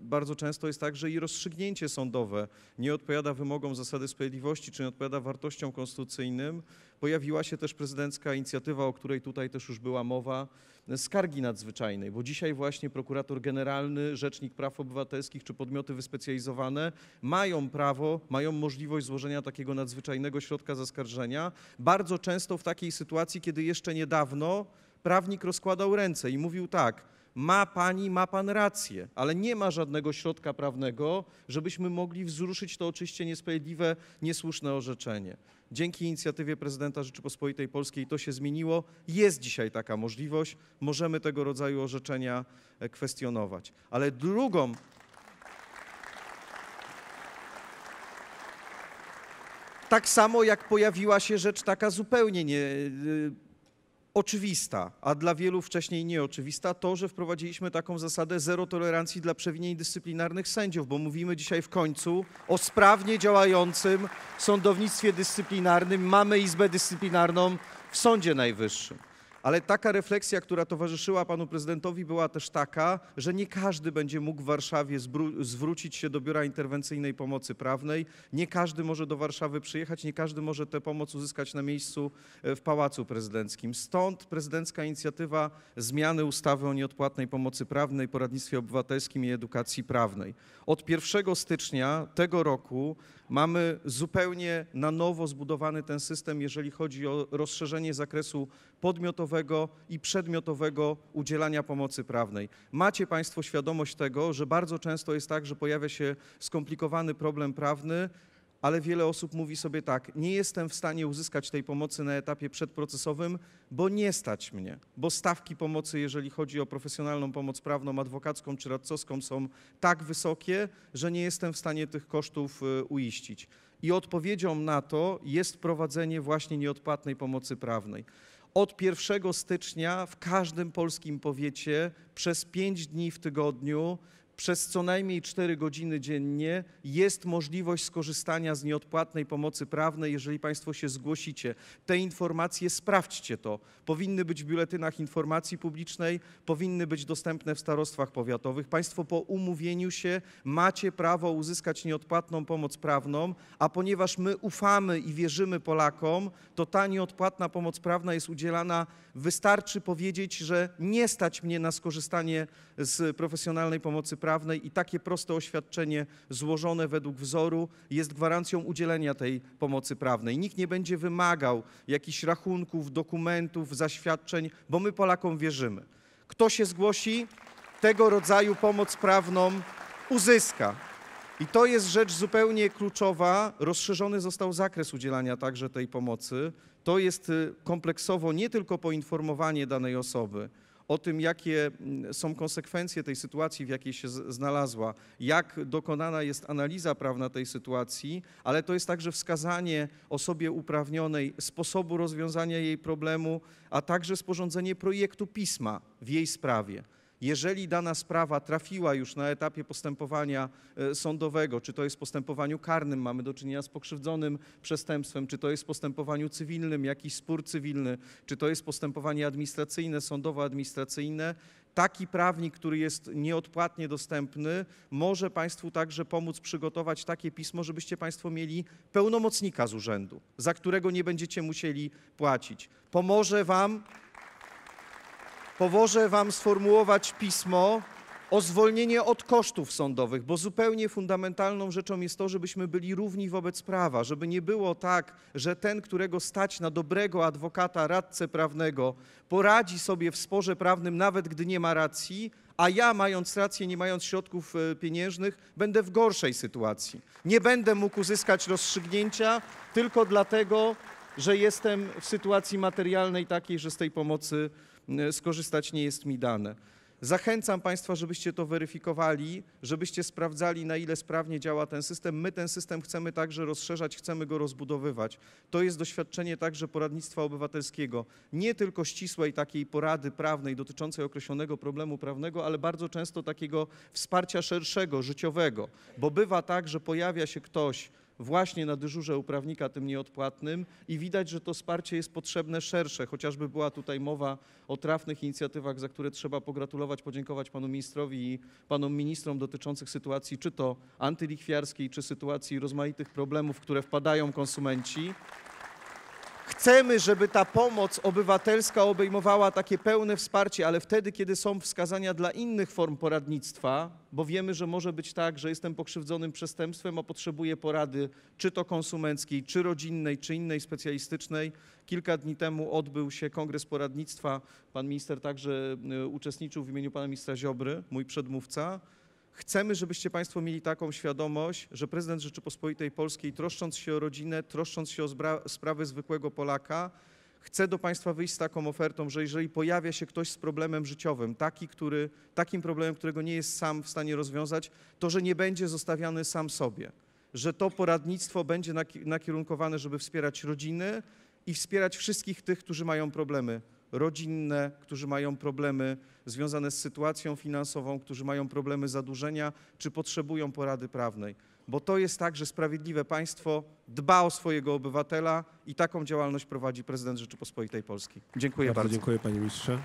bardzo często jest tak, że i rozstrzygnięcie sądowe nie odpowiada wymogom zasady sprawiedliwości, czy nie odpowiada wartościom konstytucyjnym, pojawiła się też prezydencka inicjatywa, o której tutaj też już była mowa, skargi nadzwyczajnej, bo dzisiaj właśnie prokurator generalny, rzecznik praw obywatelskich czy podmioty wyspecjalizowane mają prawo, mają możliwość złożenia takiego nadzwyczajnego środka zaskarżenia. Bardzo często w takiej sytuacji, kiedy jeszcze niedawno prawnik rozkładał ręce i mówił tak, ma pani, ma pan rację, ale nie ma żadnego środka prawnego, żebyśmy mogli wzruszyć to oczywiście niesprawiedliwe, niesłuszne orzeczenie. Dzięki inicjatywie prezydenta Rzeczypospolitej Polskiej to się zmieniło. Jest dzisiaj taka możliwość. Możemy tego rodzaju orzeczenia e, kwestionować. Ale drugą tak samo jak pojawiła się rzecz taka zupełnie nie, oczywista, a dla wielu wcześniej nieoczywista, to, że wprowadziliśmy taką zasadę zero tolerancji dla przewinień dyscyplinarnych sędziów, bo mówimy dzisiaj w końcu o sprawnie działającym sądownictwie dyscyplinarnym. Mamy Izbę Dyscyplinarną w Sądzie Najwyższym. Ale taka refleksja, która towarzyszyła panu prezydentowi, była też taka, że nie każdy będzie mógł w Warszawie zwrócić się do Biura Interwencyjnej Pomocy Prawnej. Nie każdy może do Warszawy przyjechać, nie każdy może tę pomoc uzyskać na miejscu e, w Pałacu Prezydenckim. Stąd prezydencka inicjatywa zmiany ustawy o nieodpłatnej pomocy prawnej, poradnictwie obywatelskim i edukacji prawnej. Od 1 stycznia tego roku mamy zupełnie na nowo zbudowany ten system, jeżeli chodzi o rozszerzenie zakresu podmiotowego i przedmiotowego udzielania pomocy prawnej. Macie Państwo świadomość tego, że bardzo często jest tak, że pojawia się skomplikowany problem prawny, ale wiele osób mówi sobie tak: Nie jestem w stanie uzyskać tej pomocy na etapie przedprocesowym, bo nie stać mnie, bo stawki pomocy, jeżeli chodzi o profesjonalną pomoc prawną, adwokacką czy radcowską, są tak wysokie, że nie jestem w stanie tych kosztów y, uiścić. I odpowiedzią na to jest prowadzenie właśnie nieodpłatnej pomocy prawnej. Od 1 stycznia w każdym polskim powiecie przez 5 dni w tygodniu przez co najmniej 4 godziny dziennie jest możliwość skorzystania z nieodpłatnej pomocy prawnej, jeżeli Państwo się zgłosicie. Te informacje, sprawdźcie to. Powinny być w biuletynach informacji publicznej, powinny być dostępne w starostwach powiatowych. Państwo po umówieniu się macie prawo uzyskać nieodpłatną pomoc prawną, a ponieważ my ufamy i wierzymy Polakom, to ta nieodpłatna pomoc prawna jest udzielana. Wystarczy powiedzieć, że nie stać mnie na skorzystanie z profesjonalnej pomocy prawnej i takie proste oświadczenie złożone według wzoru jest gwarancją udzielenia tej pomocy prawnej. Nikt nie będzie wymagał jakichś rachunków, dokumentów, zaświadczeń, bo my Polakom wierzymy. Kto się zgłosi, tego rodzaju pomoc prawną uzyska. I to jest rzecz zupełnie kluczowa. Rozszerzony został zakres udzielania także tej pomocy. To jest y, kompleksowo nie tylko poinformowanie danej osoby o tym, jakie mm, są konsekwencje tej sytuacji, w jakiej się znalazła, jak dokonana jest analiza prawna tej sytuacji, ale to jest także wskazanie osobie uprawnionej sposobu rozwiązania jej problemu, a także sporządzenie projektu pisma w jej sprawie. Jeżeli dana sprawa trafiła już na etapie postępowania e, sądowego, czy to jest w postępowaniu karnym, mamy do czynienia z pokrzywdzonym przestępstwem, czy to jest w postępowaniu cywilnym, jakiś spór cywilny, czy to jest postępowanie administracyjne, sądowo-administracyjne, taki prawnik, który jest nieodpłatnie dostępny, może Państwu także pomóc przygotować takie pismo, żebyście Państwo mieli pełnomocnika z urzędu, za którego nie będziecie musieli płacić. Pomoże Wam pomoże Wam sformułować pismo o zwolnienie od kosztów sądowych, bo zupełnie fundamentalną rzeczą jest to, żebyśmy byli równi wobec prawa, żeby nie było tak, że ten, którego stać na dobrego adwokata, radcę prawnego, poradzi sobie w sporze prawnym, nawet gdy nie ma racji, a ja, mając rację, nie mając środków e, pieniężnych, będę w gorszej sytuacji. Nie będę mógł uzyskać rozstrzygnięcia tylko dlatego, że jestem w sytuacji materialnej takiej, że z tej pomocy skorzystać nie jest mi dane. Zachęcam Państwa, żebyście to weryfikowali, żebyście sprawdzali, na ile sprawnie działa ten system. My ten system chcemy także rozszerzać, chcemy go rozbudowywać. To jest doświadczenie także poradnictwa obywatelskiego. Nie tylko ścisłej takiej porady prawnej dotyczącej określonego problemu prawnego, ale bardzo często takiego wsparcia szerszego, życiowego. Bo bywa tak, że pojawia się ktoś, właśnie na dyżurze u prawnika tym nieodpłatnym i widać, że to wsparcie jest potrzebne szersze. Chociażby była tutaj mowa o trafnych inicjatywach, za które trzeba pogratulować, podziękować panu ministrowi i panom ministrom dotyczących sytuacji czy to antylichwiarskiej, czy sytuacji rozmaitych problemów, które wpadają konsumenci. Chcemy, żeby ta pomoc obywatelska obejmowała takie pełne wsparcie, ale wtedy, kiedy są wskazania dla innych form poradnictwa, bo wiemy, że może być tak, że jestem pokrzywdzonym przestępstwem, a potrzebuję porady czy to konsumenckiej, czy rodzinnej, czy innej specjalistycznej. Kilka dni temu odbył się kongres poradnictwa. Pan minister także y, uczestniczył w imieniu pana ministra Ziobry, mój przedmówca. Chcemy, żebyście Państwo mieli taką świadomość, że prezydent Rzeczypospolitej Polskiej, troszcząc się o rodzinę, troszcząc się o sprawy zwykłego Polaka, chce do Państwa wyjść z taką ofertą, że jeżeli pojawia się ktoś z problemem życiowym, taki, który, takim problemem, którego nie jest sam w stanie rozwiązać, to że nie będzie zostawiany sam sobie, że to poradnictwo będzie naki- nakierunkowane, żeby wspierać rodziny i wspierać wszystkich tych, którzy mają problemy rodzinne, którzy mają problemy związane z sytuacją finansową, którzy mają problemy zadłużenia, czy potrzebują porady prawnej. Bo to jest tak, że sprawiedliwe państwo dba o swojego obywatela i taką działalność prowadzi prezydent Rzeczypospolitej Polskiej. Dziękuję bardzo. Dziękuję panie ministrze.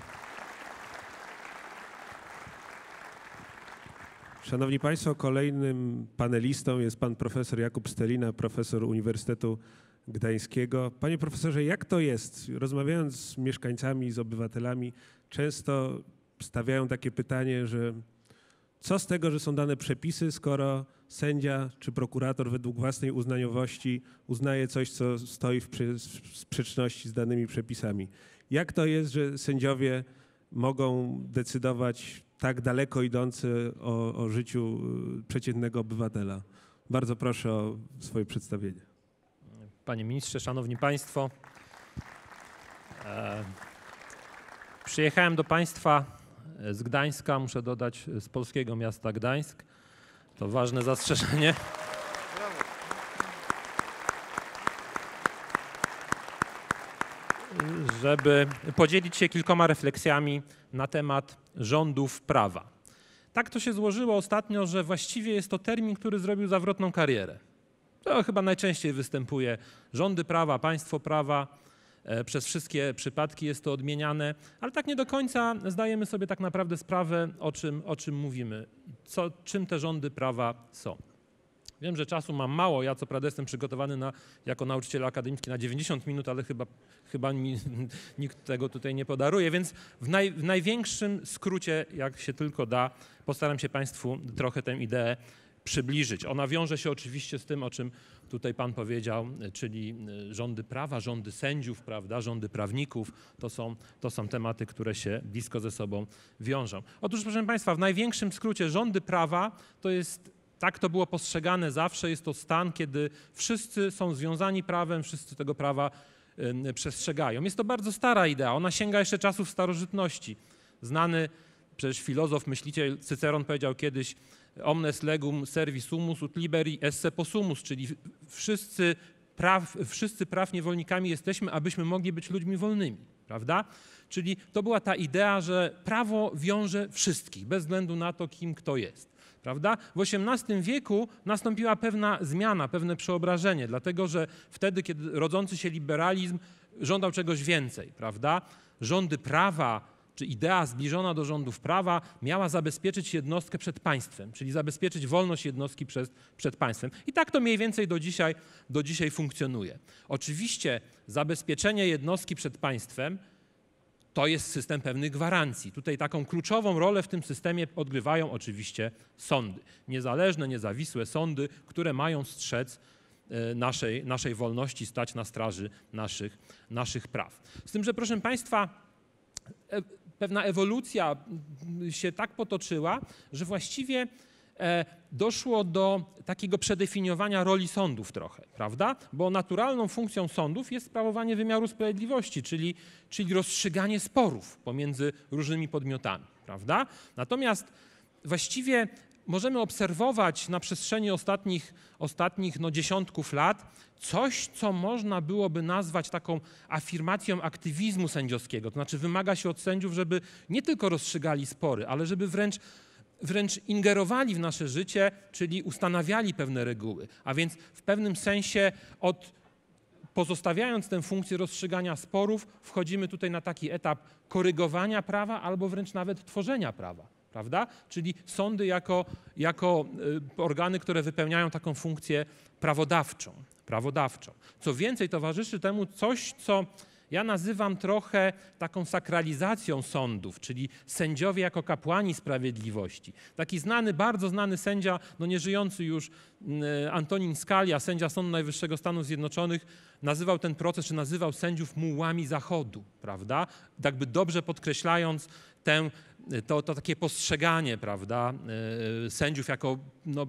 Szanowni Państwo, kolejnym panelistą jest pan profesor Jakub Stelina, profesor Uniwersytetu Gdańskiego. Panie profesorze, jak to jest? Rozmawiając z mieszkańcami, z obywatelami, często stawiają takie pytanie, że co z tego, że są dane przepisy, skoro sędzia czy prokurator według własnej uznaniowości uznaje coś, co stoi w prze- w sprzeczności z danymi przepisami? Jak to jest, że sędziowie mogą decydować tak daleko idące o, o życiu y, przeciętnego obywatela? Bardzo proszę o swoje przedstawienie. Panie ministrze, szanowni państwo. E, przyjechałem do państwa z Gdańska, muszę dodać z polskiego miasta Gdańsk. To ważne zastrzeżenie. Żeby podzielić się kilkoma refleksjami na temat rządów prawa. Tak to się złożyło ostatnio, że właściwie jest to termin, który zrobił zawrotną karierę. To chyba najczęściej występuje. Rządy prawa, państwo prawa, przez wszystkie przypadki jest to odmieniane, ale tak nie do końca zdajemy sobie tak naprawdę sprawę, o czym, o czym mówimy, co, czym te rządy prawa są. Wiem, że czasu mam mało. Ja co prawda jestem przygotowany na, jako nauczyciel akademicki na 90 minut, ale chyba, chyba mi nikt tego tutaj nie podaruje, więc w, naj, w największym skrócie, jak się tylko da, postaram się Państwu trochę tę ideę przybliżyć. Ona wiąże się oczywiście z tym, o czym tutaj Pan powiedział, czyli y, rządy prawa, rządy sędziów, prawda, rządy prawników. To są, to są tematy, które się blisko ze sobą wiążą. Otóż, proszę Państwa, w największym skrócie rządy prawa to jest tak to było postrzegane zawsze. Jest to stan, kiedy wszyscy są związani prawem, wszyscy tego prawa przestrzegają. Jest to bardzo stara idea. Ona sięga jeszcze czasów starożytności. Znany przecież filozof, myśliciel Cyceron powiedział kiedyś omnes legum servi sumus ut liberi esse possumus, czyli wszyscy praw, wszyscy praw niewolnikami jesteśmy, abyśmy mogli być ludźmi wolnymi, prawda? Czyli to była ta idea, że prawo wiąże wszystkich, bez względu na to, kim kto jest. Prawda? W XVIII wieku nastąpiła pewna zmiana, pewne przeobrażenie, dlatego że wtedy, kiedy rodzący się liberalizm żądał czegoś więcej, prawda? Rządy prawa, czy idea zbliżona do rządów prawa miała zabezpieczyć jednostkę przed państwem, czyli zabezpieczyć wolność jednostki przed, przed państwem. I tak to mniej więcej do dzisiaj, do dzisiaj funkcjonuje. Oczywiście zabezpieczenie jednostki przed państwem to jest system pewnych gwarancji. Tutaj taką kluczową rolę w tym systemie odgrywają oczywiście sądy. Niezależne, niezawisłe sądy, które mają strzec e, naszej, naszej wolności, stać na straży naszych, naszych praw. Z tym, że proszę Państwa, e, pewna ewolucja się tak potoczyła, że właściwie e, doszło do takiego przedefiniowania roli sądów trochę, prawda? Bo naturalną funkcją sądów jest sprawowanie wymiaru sprawiedliwości, czyli, czyli rozstrzyganie sporów pomiędzy różnymi podmiotami, prawda? Natomiast właściwie możemy obserwować na przestrzeni ostatnich, ostatnich no, dziesiątków lat coś, co można byłoby nazwać taką afirmacją aktywizmu sędziowskiego. To znaczy wymaga się od sędziów, żeby nie tylko rozstrzygali spory, ale żeby wręcz wręcz ingerowali w nasze życie, czyli ustanawiali pewne reguły. A więc w pewnym sensie od pozostawiając tę funkcję rozstrzygania sporów, wchodzimy tutaj na taki etap korygowania prawa albo wręcz nawet tworzenia prawa. Prawda? Czyli sądy jako, jako y, organy, które wypełniają taką funkcję prawodawczą, prawodawczą. Co więcej, towarzyszy temu coś, co ja nazywam trochę taką sakralizacją sądów, czyli sędziowie jako kapłani sprawiedliwości. Taki znany, bardzo znany sędzia, no nieżyjący już mm, Antonin Scalia, sędzia Sądu Najwyższego Stanów Zjednoczonych, nazywał ten proces, czy nazywał sędziów mułami Zachodu, prawda? Jakby dobrze podkreślając tę, to, to takie postrzeganie, prawda, e, sędziów jako no,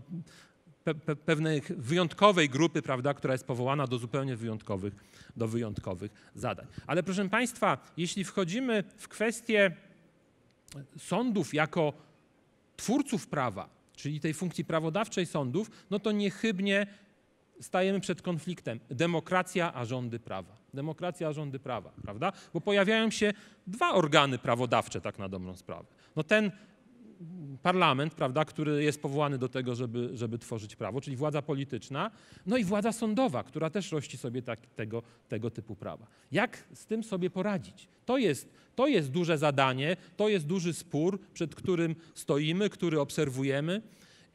pe, wyjątkowej grupy, prawda, która jest powołana do zupełnie wyjątkowych, do wyjątkowych zadań. Ale proszę Państwa, jeśli wchodzimy w kwestię sądów jako twórców prawa, czyli tej funkcji prawodawczej sądów, no to niechybnie stajemy przed konfliktem demokracja a rządy prawa. Demokracja, rządy prawa, prawda? Bo pojawiają się dwa organy prawodawcze, tak na dobrą sprawę. No ten parlament, prawda, który jest powołany do tego, żeby, żeby tworzyć prawo, czyli władza polityczna, no i władza sądowa, która też rości sobie tak, tego, tego typu prawa. Jak z tym sobie poradzić? To jest, to jest duże zadanie, to jest duży spór, przed którym stoimy, który obserwujemy.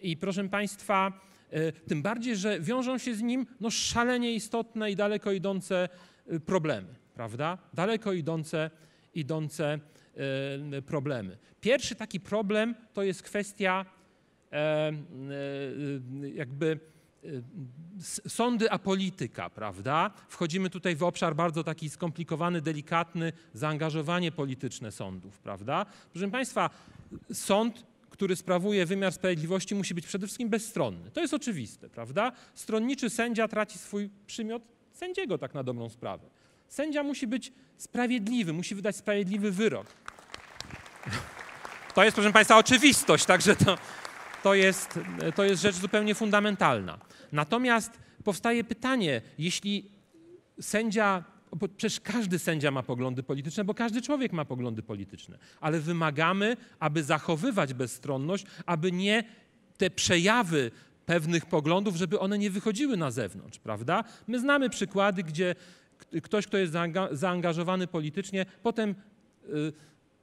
I proszę Państwa, e, tym bardziej, że wiążą się z nim no, szalenie istotne i daleko idące problemy, prawda? Daleko idące, idące e, problemy. Pierwszy taki problem to jest kwestia e, e, jakby s- sądy a polityka, prawda? Wchodzimy tutaj w obszar bardzo taki skomplikowany, delikatny, zaangażowanie polityczne sądów, prawda? Proszę Państwa, sąd, który sprawuje wymiar sprawiedliwości, musi być przede wszystkim bezstronny. To jest oczywiste, prawda? Stronniczy sędzia traci swój przymiot sędziego, tak na dobrą sprawę. Sędzia musi być sprawiedliwy, musi wydać sprawiedliwy wyrok. To jest, proszę Państwa, oczywistość, także to, to, jest, to jest rzecz zupełnie fundamentalna. Natomiast powstaje pytanie, jeśli sędzia, bo przecież każdy sędzia ma poglądy polityczne, bo każdy człowiek ma poglądy polityczne, ale wymagamy, aby zachowywać bezstronność, aby nie te przejawy pewnych poglądów, żeby one nie wychodziły na zewnątrz, prawda? My znamy przykłady, gdzie ktoś, kto jest zaanga- zaangażowany politycznie, potem y,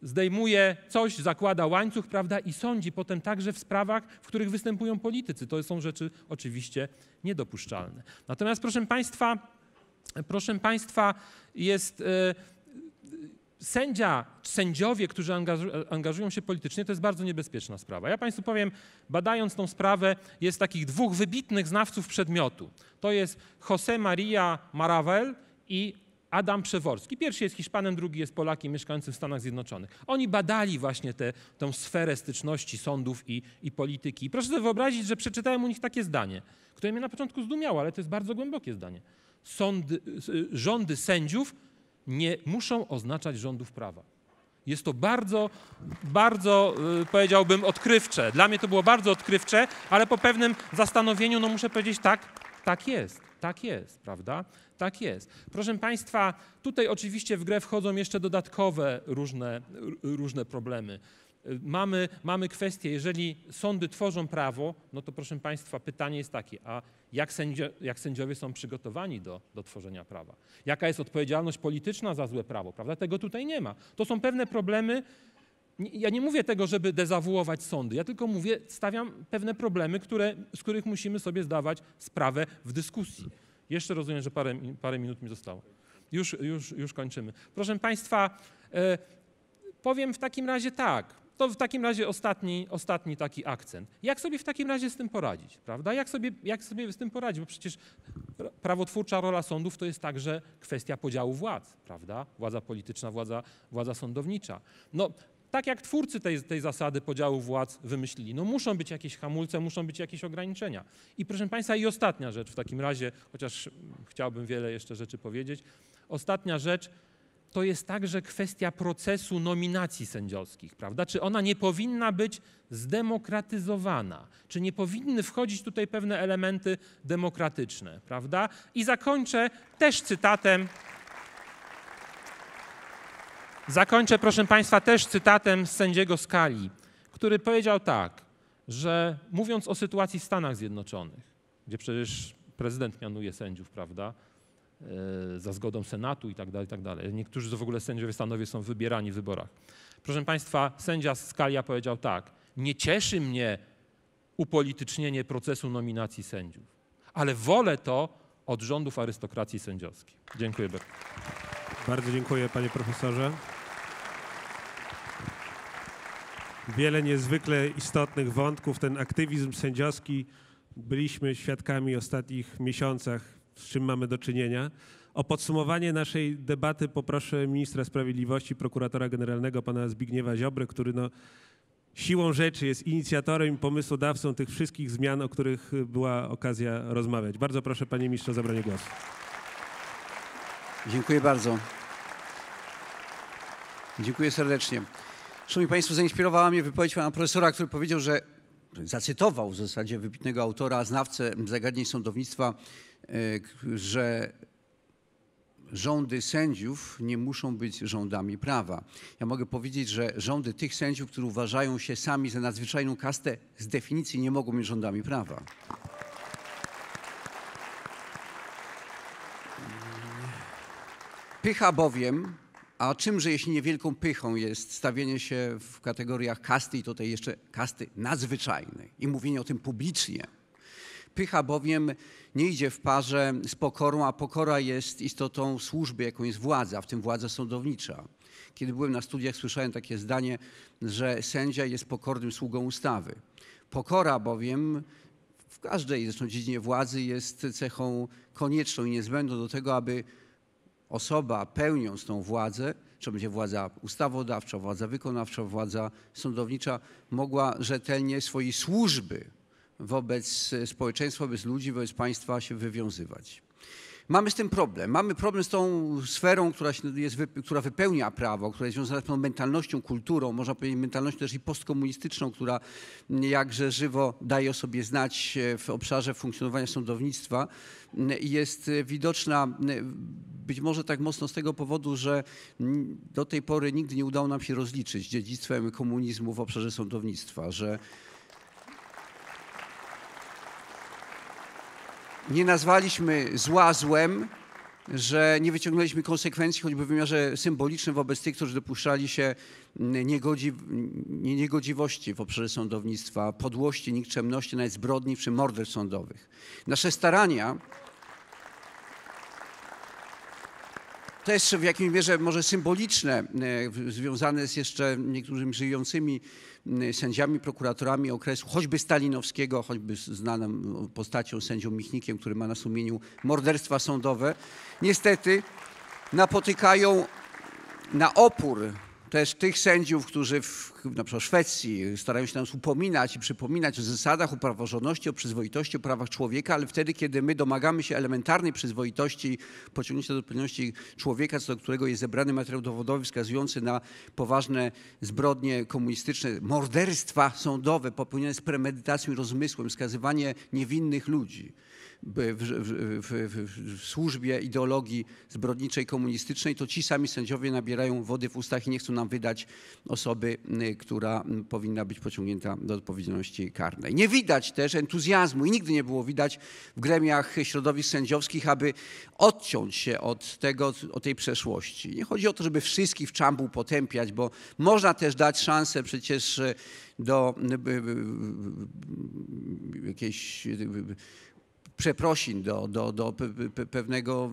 zdejmuje coś, zakłada łańcuch, prawda, i sądzi potem także w sprawach, w których występują politycy. To są rzeczy oczywiście niedopuszczalne. Natomiast proszę Państwa, proszę Państwa, jest e, sędzia, sędziowie, którzy angażu, angażują się politycznie, to jest bardzo niebezpieczna sprawa. Ja Państwu powiem, badając tą sprawę, jest takich dwóch wybitnych znawców przedmiotu. To jest José María Maravel i Adam Przeworski. Pierwszy jest Hiszpanem, drugi jest Polakiem mieszkającym w Stanach Zjednoczonych. Oni badali właśnie tę sferę styczności sądów i, i polityki. I proszę sobie wyobrazić, że przeczytałem u nich takie zdanie, które mnie na początku zdumiało, ale to jest bardzo głębokie zdanie. Sądy, rządy sędziów nie muszą oznaczać rządów prawa. Jest to bardzo, bardzo, y, powiedziałbym, odkrywcze. Dla mnie to było bardzo odkrywcze, ale po pewnym zastanowieniu, no muszę powiedzieć, tak, tak jest, tak jest, prawda? Tak jest. Proszę Państwa, tutaj oczywiście w grę wchodzą jeszcze dodatkowe różne, różne problemy. Mamy, mamy kwestię, jeżeli sądy tworzą prawo, no to proszę Państwa, pytanie jest takie, a jak, sędzio, jak sędziowie są przygotowani do, do tworzenia prawa? Jaka jest odpowiedzialność polityczna za złe prawo, prawda? Tego tutaj nie ma. To są pewne problemy. Ja nie mówię tego, żeby dezawuować sądy, ja tylko mówię, stawiam pewne problemy, które, z których musimy sobie zdawać sprawę w dyskusji. Jeszcze rozumiem, że parę, parę minut mi zostało. Już, już, już kończymy. Proszę Państwa, e, powiem w takim razie tak. To w takim razie ostatni, ostatni taki akcent. Jak sobie w takim razie z tym poradzić, prawda? Jak sobie, jak sobie z tym poradzić? Bo przecież pra- prawotwórcza rola sądów to jest także kwestia podziału władz, prawda? Władza polityczna, władza, władza sądownicza. No, tak jak twórcy tej, tej zasady podziału władz wymyślili, no muszą być jakieś hamulce, muszą być jakieś ograniczenia. I proszę Państwa, i ostatnia rzecz w takim razie, chociaż chciałbym wiele jeszcze rzeczy powiedzieć. Ostatnia rzecz, to jest także kwestia procesu nominacji sędziowskich, prawda? Czy ona nie powinna być zdemokratyzowana? Czy nie powinny wchodzić tutaj pewne elementy demokratyczne, prawda? I zakończę też cytatem. Zakończę, proszę Państwa, też cytatem z sędziego Skali, który powiedział tak, że mówiąc o sytuacji w Stanach Zjednoczonych, gdzie przecież prezydent mianuje sędziów, prawda? E, za zgodą Senatu i tak dalej, i tak. Niektórzy w ogóle sędziowie stanowie są wybierani w wyborach. Proszę Państwa, sędzia Scalia powiedział tak, nie cieszy mnie upolitycznienie procesu nominacji sędziów, ale wolę to od rządów arystokracji sędziowskiej. Dziękuję bardzo. Bardzo dziękuję, panie profesorze. Wiele niezwykle istotnych wątków. Ten aktywizm sędziowski byliśmy świadkami w ostatnich miesiącach, z czym mamy do czynienia. O podsumowanie naszej debaty poproszę ministra sprawiedliwości, prokuratora generalnego pana Zbigniewa Ziobrę, który no, siłą rzeczy jest inicjatorem i pomysłodawcą tych wszystkich zmian, o których była okazja rozmawiać. Bardzo proszę panie ministrze o zabranie głosu. Dziękuję bardzo. Dziękuję serdecznie. Szanowni Państwo, zainspirowała mnie wypowiedź pana profesora, który powiedział, że zacytował w zasadzie wybitnego autora, znawcę zagadnień sądownictwa, e, że rządy sędziów nie muszą być rządami prawa. Ja mogę powiedzieć, że rządy tych sędziów, którzy uważają się sami za nadzwyczajną kastę, z definicji nie mogą być rządami prawa. Pycha bowiem, a czymże jeśli niewielką pychą jest stawienie się w kategoriach kasty i tutaj jeszcze kasty nadzwyczajnej i mówienie o tym publicznie. Pycha bowiem nie idzie w parze z pokorą, a pokora jest istotą służby, jaką jest władza, w tym władza sądownicza. Kiedy byłem na studiach, słyszałem takie zdanie, że sędzia jest pokornym sługą ustawy. Pokora bowiem w każdej zresztą dziedzinie władzy jest cechą konieczną i niezbędną do tego, aby osoba pełniąc tą władzę, czy będzie władza ustawodawcza, władza wykonawcza, władza sądownicza, mogła rzetelnie swojej służby wobec społeczeństwa, wobec ludzi, wobec państwa się wywiązywać. Mamy z tym problem. Mamy problem z tą sferą, która, jest, która wypełnia prawo, która jest związana z pewną mentalnością, kulturą, można powiedzieć mentalnością też i postkomunistyczną, która jakże żywo daje o sobie znać e, w obszarze funkcjonowania sądownictwa. I Jest e, widoczna e, być może tak mocno z tego powodu, że do tej pory nigdy nie udało nam się rozliczyć dziedzictwem komunizmu w obszarze sądownictwa, że nie nazwaliśmy zła złem, że nie wyciągnęliśmy konsekwencji, choćby w wymiarze symbolicznym wobec tych, którzy dopuszczali się niegodzi, nie- niegodziwości w obszarze sądownictwa, podłości, nikczemności, nawet zbrodni czy morderstw sądowych. Nasze starania jest w jakimś mierze może symboliczne, e, związane z jeszcze niektórymi żyjącymi m, sędziami, prokuratorami okresu, choćby stalinowskiego, choćby znaną postacią sędzią Michnikiem, który ma na sumieniu morderstwa sądowe. Niestety napotykają na opór też tych sędziów, którzy w, na przykład w Szwecji starają się nas upominać i przypominać o zasadach, o praworządności, o przyzwoitości, o prawach człowieka, ale wtedy, kiedy my domagamy się elementarnej przyzwoitości, pociągnięcia do odpowiedzialności człowieka, co do którego jest zebrany materiał dowodowy wskazujący na poważne zbrodnie komunistyczne, morderstwa sądowe popełnione z premedytacją i rozmysłem, skazywanie niewinnych ludzi w, w, w, służbie ideologii zbrodniczej komunistycznej, to ci sami sędziowie nabierają wody w ustach i nie chcą nam wydać osoby, y, która y, powinna być pociągnięta do odpowiedzialności karnej. Nie widać też entuzjazmu i nigdy nie było widać w gremiach środowisk sędziowskich, aby odciąć się od tego, od tej przeszłości. Nie chodzi o to, żeby wszystkich w czambuł potępiać, bo można też dać szansę przecież y, do y, y, y, jakiejś y, y, przeprosin, do, do, do pe- pe- pewnego,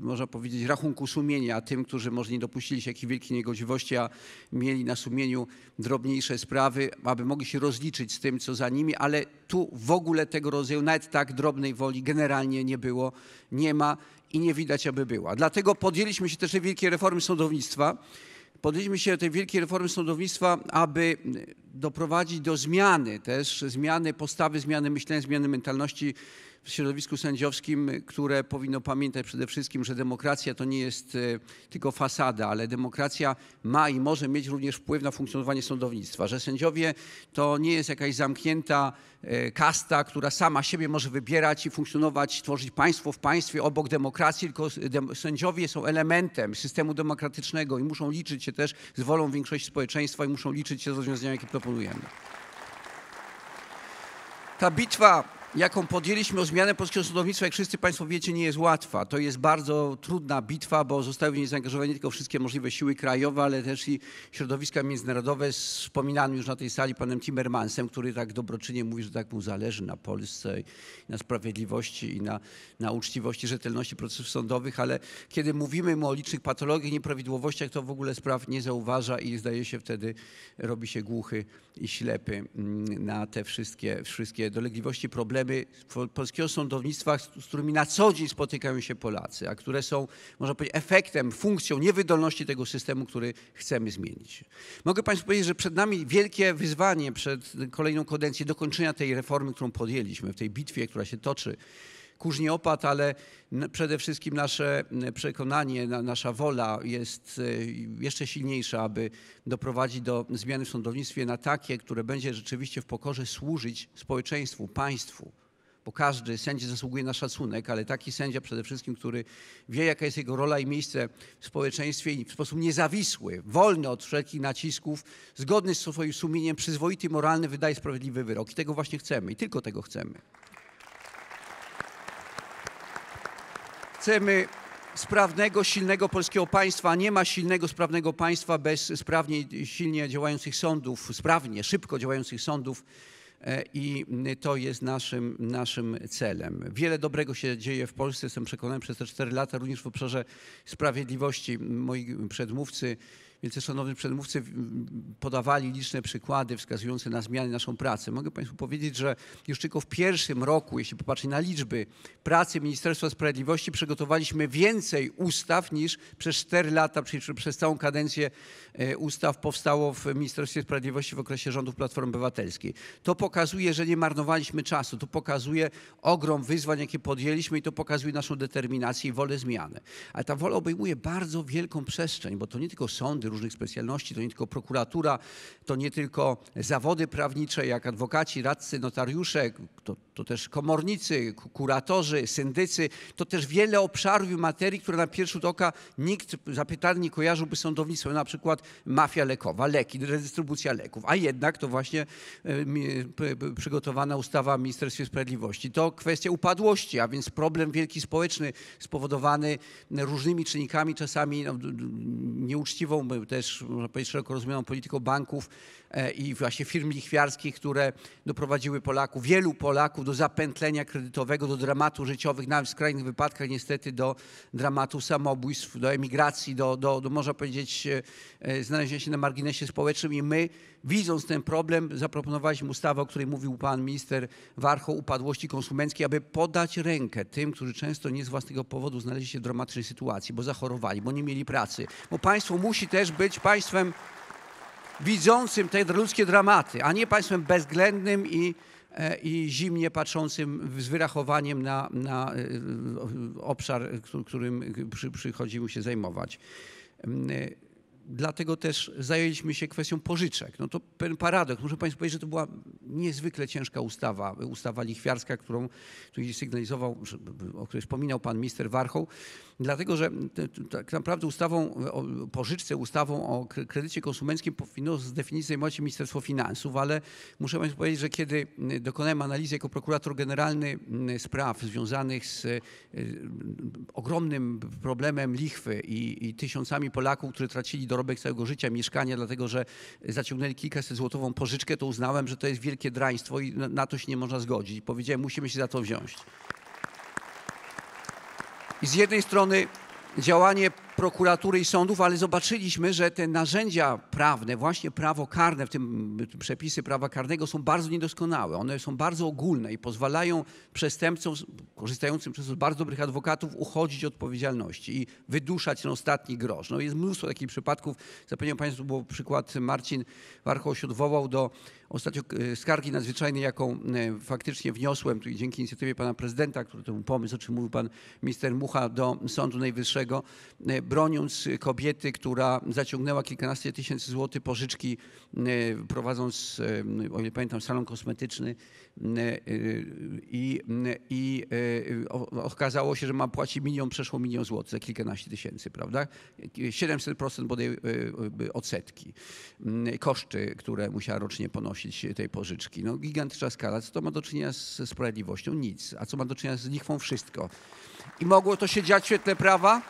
można powiedzieć, rachunku sumienia tym, którzy może nie dopuścili się jakiejś wielkiej niegodziwości, a mieli na sumieniu drobniejsze sprawy, aby mogli się rozliczyć z tym, co za nimi, ale tu w ogóle tego rodzaju, nawet tak drobnej woli generalnie nie było, nie ma i nie widać, aby była. Dlatego podjęliśmy się też tej wielkiej reformy sądownictwa, podjęliśmy się tej wielkiej reformy sądownictwa, aby doprowadzić do zmiany też, zmiany postawy, zmiany myślenia, zmiany mentalności w środowisku sędziowskim, które powinno pamiętać przede wszystkim, że demokracja to nie jest e, tylko fasada, ale demokracja ma i może mieć również wpływ na funkcjonowanie sądownictwa, że sędziowie to nie jest jakaś zamknięta e, kasta, która sama siebie może wybierać i funkcjonować, tworzyć państwo w państwie obok demokracji, tylko sędziowie są elementem systemu demokratycznego i muszą liczyć się też z wolą większości społeczeństwa i muszą liczyć się z rozwiązaniami, jakie proponujemy. Ta bitwa, jaką podjęliśmy o zmianę polskiego sądownictwa, jak wszyscy Państwo wiecie, nie jest łatwa. To jest bardzo trudna bitwa, bo zostały w niej zaangażowane nie tylko wszystkie możliwe siły krajowe, ale też i środowiska międzynarodowe wspominanym już na tej sali panem Timmermansem, który tak dobroczynnie mówi, że tak mu zależy na Polsce, na sprawiedliwości i na, na uczciwości, rzetelności procesów sądowych, ale kiedy mówimy mu o licznych patologiach, nieprawidłowościach, to w ogóle spraw nie zauważa i zdaje się wtedy, robi się głuchy i ślepy mm, na te wszystkie, wszystkie dolegliwości, problemy po- polskiego sądownictwa, z którymi na co dzień spotykają się Polacy, a które są, można powiedzieć, efektem, funkcją niewydolności tego systemu, który chcemy zmienić. Mogę Państwu powiedzieć, że przed nami wielkie wyzwanie przed kolejną kadencją dokończenia tej reformy, którą podjęliśmy, w tej bitwie, która się toczy opadł, ale przede wszystkim nasze przekonanie, na- nasza wola jest e, jeszcze silniejsza, aby doprowadzić do zmiany w sądownictwie na takie, które będzie rzeczywiście w pokorze służyć społeczeństwu, państwu. bo każdy sędzia zasługuje na szacunek, ale taki sędzia przede wszystkim, który wie, jaka jest jego rola i miejsce w społeczeństwie i w sposób niezawisły, wolny od wszelkich nacisków, zgodny z swoim sumieniem, przyzwoity moralny, wydaje sprawiedliwy wyrok. I tego właśnie chcemy i tylko tego chcemy. Chcemy sprawnego, silnego polskiego państwa. Nie ma silnego, sprawnego państwa bez sprawnie, silnie działających sądów, sprawnie, szybko działających sądów. E, I to jest naszym, naszym celem. Wiele dobrego się dzieje w Polsce, jestem przekonany przez te cztery lata, również w obszarze sprawiedliwości. Moi przedmówcy, wielce szanowni przedmówcy podawali liczne przykłady wskazujące na zmiany naszą pracę. Mogę Państwu powiedzieć, że już tylko w pierwszym roku, jeśli popatrzeć na liczby pracy Ministerstwa Sprawiedliwości, przygotowaliśmy więcej ustaw niż przez cztery lata, czyli przez całą kadencję e, ustaw powstało w Ministerstwie Sprawiedliwości w okresie rządów Platformy Obywatelskiej. To pokazuje, że nie marnowaliśmy czasu, to pokazuje ogrom wyzwań, jakie podjęliśmy i to pokazuje naszą determinację i wolę zmiany. Ale ta wola obejmuje bardzo wielką przestrzeń, bo to nie tylko sądy różnych specjalności, to nie tylko prokuratura, to nie tylko zawody prawnicze jak adwokaci, radcy, notariusze, to, to też komornicy, ku- kuratorzy, syndycy, to też wiele obszarów i materii, które na pierwszy rzut oka nikt zapytany nie kojarzyłby sądownictwem, na przykład mafia lekowa, leki, redystrybucja leków, a jednak to właśnie e, przygotowana ustawa w Ministerstwie Sprawiedliwości. To kwestia upadłości, a więc problem wielki społeczny spowodowany różnymi czynnikami, czasami no, nieuczciwą, też można powiedzieć szeroko rozumianą polityką banków e, i właśnie firm lichwiarskich, które doprowadziły Polaków, wielu Polaków do zapętlenia kredytowego, do dramatu życiowych, nawet w skrajnych wypadkach niestety do dramatu samobójstw, do emigracji, do, do, do można powiedzieć e, e, znalezienia się na marginesie społecznym i my widząc ten problem zaproponowaliśmy ustawę, o której mówił pan minister Warchoł, upadłości konsumenckiej, aby podać rękę tym, którzy często nie z własnego powodu znaleźli się w dramatycznej sytuacji, bo zachorowali, bo nie mieli pracy. Bo państwo musi też być państwem widzącym te ludzkie dramaty, a nie państwem bezwzględnym i, e, i zimnie patrzącym z wyrachowaniem na, na e, obszar, któ- którym przy, przychodzimy się zajmować. Mm, e, Dlatego też zajęliśmy się kwestią pożyczek. No to pewien paradoks. Muszę Państwu powiedzieć, że to była niezwykle ciężka ustawa, ustawa lichwiarska, którą której sygnalizował, o której wspominał pan minister Warchoł, dlatego że tak naprawdę ustawą o pożyczce, ustawą o kre- kredycie konsumenckim powinno z definicji zajmować się Ministerstwo Finansów, ale muszę Państwu powiedzieć, że kiedy y, dokonałem analizy jako prokurator generalny y, spraw związanych z y, ogromnym problemem lichwy i, i tysiącami Polaków, którzy tracili dorobek całego życia, mieszkania, dlatego że zaciągnęli kilkaset złotową pożyczkę, to uznałem, że to jest wielkie draństwo i na, na to się nie można zgodzić. Powiedziałem, musimy się za to wziąć. I z jednej strony działanie prokuratury i sądów, ale zobaczyliśmy, że te narzędzia prawne, właśnie prawo karne, w tym przepisy prawa karnego są bardzo niedoskonałe. One są bardzo ogólne i pozwalają przestępcom korzystającym przez bardzo dobrych adwokatów uchodzić od odpowiedzialności i wyduszać ten ostatni grosz. No jest mnóstwo takich przypadków. Zapewniam Państwu, bo przykład Marcin Warchoł się odwołał do ostatnio e, skargi nadzwyczajnej, jaką e, faktycznie wniosłem, dzięki inicjatywie pana prezydenta, który to był pomysł, o czym mówił pan minister Mucha, do Sądu Najwyższego, e, broniąc kobiety, która zaciągnęła kilkanaście tysięcy złotych pożyczki, e, prowadząc, e, o ile pamiętam, salon kosmetyczny e, i, i okazało się, że ma płacić milion, przeszło milion złotych za kilkanaście tysięcy, prawda? 700% bodaj odsetki, koszty, które musiała rocznie ponosić tej pożyczki. No gigantyczna skala. Co to ma do czynienia ze sprawiedliwością? Nic. A co ma do czynienia z lichwą? Wszystko. I mogło to się dziać w świetle prawa?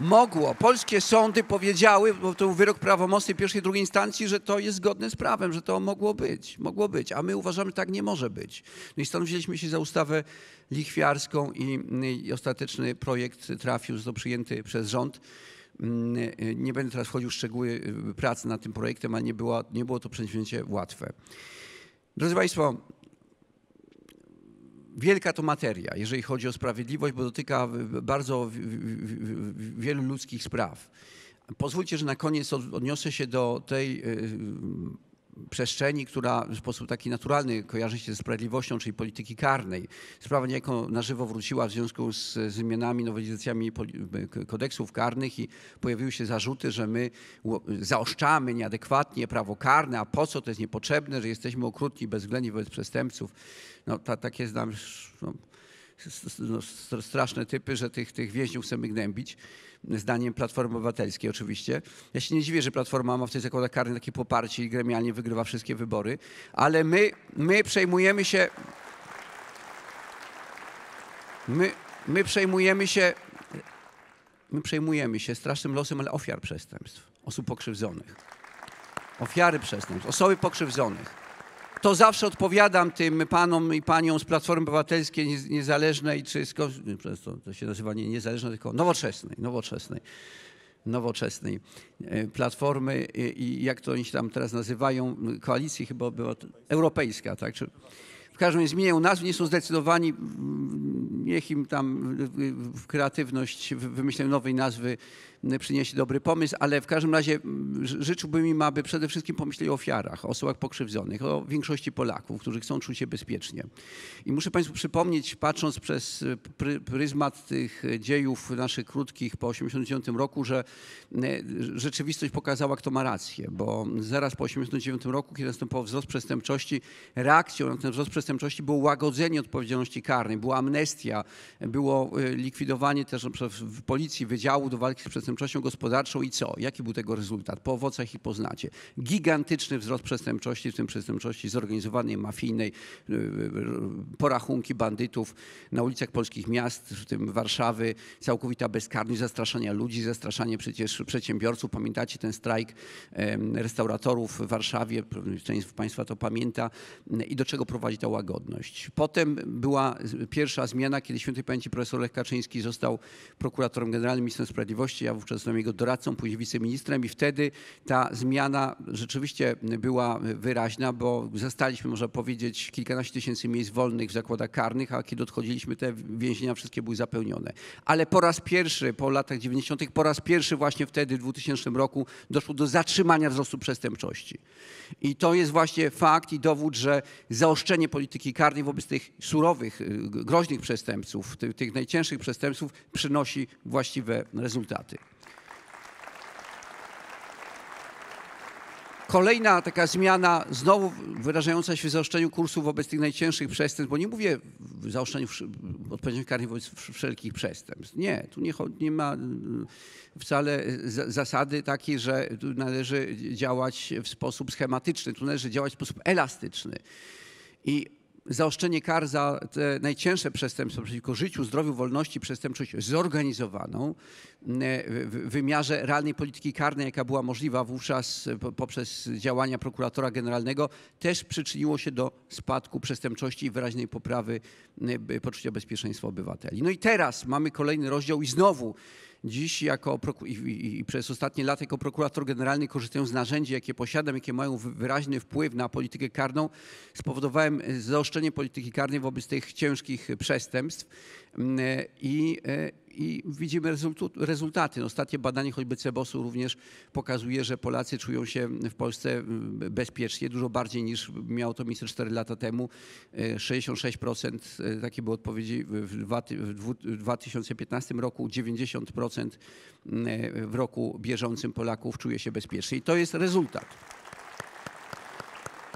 Mogło. Polskie sądy powiedziały, bo to był wyrok prawomocny pierwszej i drugiej instancji, że to jest zgodne z prawem, że to mogło być. Mogło być. A my uważamy, że tak nie może być. No i stąd wzięliśmy się za ustawę lichwiarską i, i ostateczny projekt trafił, został przyjęty przez rząd. Mm, Nie będę teraz wchodził w szczegóły y, pracy nad tym projektem, ale nie było, nie było to przedsięwzięcie łatwe. Drodzy Państwo, wielka to materia, jeżeli chodzi o sprawiedliwość, bo dotyka bardzo wielu ludzkich spraw. Pozwólcie, że na koniec od- odniosę się do tej y, przestrzeni, która w sposób taki naturalny kojarzy się ze sprawiedliwością, czyli polityki karnej. Sprawa niejako na żywo wróciła w związku z zmianami, nowelizacjami kodeksów karnych i pojawiły się zarzuty, że my zaostrzamy nieadekwatnie prawo karne, a po co to jest niepotrzebne, że jesteśmy okrutni, bezwzględni wobec przestępców. No, ta, takie znam no, no, straszne typy, że tych, tych więźniów chcemy gnębić. Zdaniem Platformy Obywatelskiej oczywiście. Ja się nie dziwię, że Platforma ma w tych zakładach karnych takie poparcie i gremialnie wygrywa wszystkie wybory, ale my, my przejmujemy się my, my przejmujemy się my przejmujemy się strasznym losem, ale ofiar przestępstw, osób pokrzywdzonych. Ofiary przestępstw, osoby pokrzywdzonych. To zawsze odpowiadam tym panom i paniom z Platformy Obywatelskiej niez- Niezależnej, czy z, to, to się nazywa nie niezależnej, tylko nowoczesnej, nowoczesnej, nowoczesnej e, Platformy i, i jak to oni się tam teraz nazywają, koalicji chyba była europejska, tak? Czy, w każdym razie zmieniają nazwy, nie są zdecydowani, mm, niech im tam kreatywność w wymyśleniu nowej nazwy przyniesie dobry pomysł, ale w każdym razie mm, ży- życzyłbym im, aby przede wszystkim pomyśleli o ofiarach, o osobach pokrzywdzonych, o większości Polaków, którzy chcą czuć się bezpiecznie. I muszę Państwu przypomnieć, patrząc przez pry, pryzmat tych dziejów naszych krótkich po 1989 roku, że e, rzeczywistość pokazała, kto ma rację, bo zaraz po 1989 roku, kiedy następował wzrost przestępczości, reakcją na ten wzrost przestępczości było łagodzenie odpowiedzialności karnej, była amnestia, było likwidowanie też w policji Wydziału do walki z przestępczością gospodarczą i co? Jaki był tego rezultat? Po owocach i poznacie. Gigantyczny wzrost przestępczości, w tym przestępczości zorganizowanej, mafijnej, y, y, porachunki bandytów na ulicach polskich miast, w tym Warszawy, całkowita bezkarność, zastraszania ludzi, zastraszanie przecież przedsiębiorców. Pamiętacie ten strajk restauratorów w Warszawie, część z Państwa to pamięta i do czego prowadzi ta łagodność. Potem była pierwsza zmiana, kiedy świętej pamięci profesor Lech Kaczyński został prokuratorem generalnym, ministrem sprawiedliwości, ja wówczas byłem jego doradcą, później wiceministrem i wtedy ta zmiana rzeczywiście była wyraźna, bo zastaliśmy, można powiedzieć, kilkanaście tysięcy miejsc wolnych w zakładach karnych, a kiedy odchodziliśmy, te więzienia wszystkie były zapełnione. Ale po raz pierwszy, po latach 90., po raz pierwszy właśnie wtedy, w 2000 roku, doszło do zatrzymania wzrostu przestępczości. I to jest właśnie fakt i dowód, że zaostrzenie polityki karnej wobec tych surowych, y, groźnych przestępców, tych, tych najcięższych przestępców przynosi właściwe rezultaty. Kolejna taka zmiana, znowu wyrażająca się w zaostrzeniu kursu wobec tych najcięższych przestępstw, bo nie mówię w zaostrzeniu wsz- odpowiedzialności karnej wobec wsz- wszelkich przestępstw. Nie, tu nie, nie ma y, wcale za- zasady takiej, że tu należy działać w sposób schematyczny, tu należy działać w sposób elastyczny. I zaostrzenie kar za te najcięższe przestępstwa przeciwko życiu, zdrowiu, wolności, przestępczość zorganizowaną e, w wymiarze realnej polityki karnej, jaka była możliwa wówczas e, po- poprzez działania prokuratora generalnego, też przyczyniło się do spadku przestępczości i wyraźnej poprawy e, poczucia bezpieczeństwa obywateli. No i teraz mamy kolejny rozdział i znowu Dziś jako i, i, przez ostatnie lata jako prokurator generalny korzystając z narzędzi, jakie posiadam, jakie mają wy- wyraźny wpływ na politykę karną, spowodowałem e, zaostrzenie polityki karnej wobec tych ciężkich przestępstw i, e, i widzimy rezultaty. No, Ostatnie badanie choćby Cebosu również pokazuje, że Polacy czują się w Polsce mm, bezpiecznie, dużo bardziej niż miało to miejsce 4 lata temu. E, 66% e, takie były odpowiedzi w 2015 roku, 90% mm, w roku bieżącym Polaków czuje się bezpiecznie. I to jest rezultat.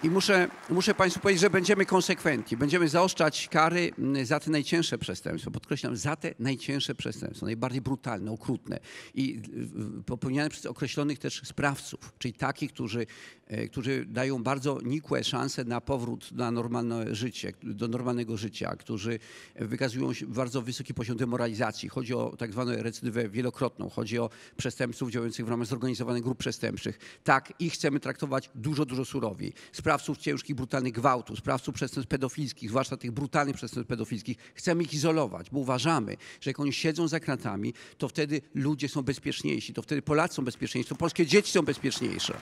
I muszę, muszę Państwu powiedzieć, że będziemy konsekwentni. Będziemy zaostrzać kary mm, za te najcięższe przestępstwa. Podkreślam, za te najcięższe przestępstwa, najbardziej brutalne, okrutne i y, y, popełniane przez określonych też sprawców, czyli takich, którzy, e, którzy dają bardzo nikłe szanse na powrót na normalne życie, do normalnego życia, którzy wykazują bardzo wysoki poziom demoralizacji. Chodzi o tak zwaną recydywę wielokrotną, chodzi o przestępców działających w ramach zorganizowanych grup przestępczych. Tak, ich chcemy traktować dużo, dużo surowiej. Sprawców ciężkich, brutalnych gwałtów, sprawców przestępstw pedofilskich, zwłaszcza tych brutalnych przestępstw pedofilskich, chcemy ich izolować, bo uważamy, że jak oni siedzą za kratami, to wtedy ludzie są bezpieczniejsi, to wtedy Polacy są bezpieczniejsi, to polskie dzieci są bezpieczniejsze.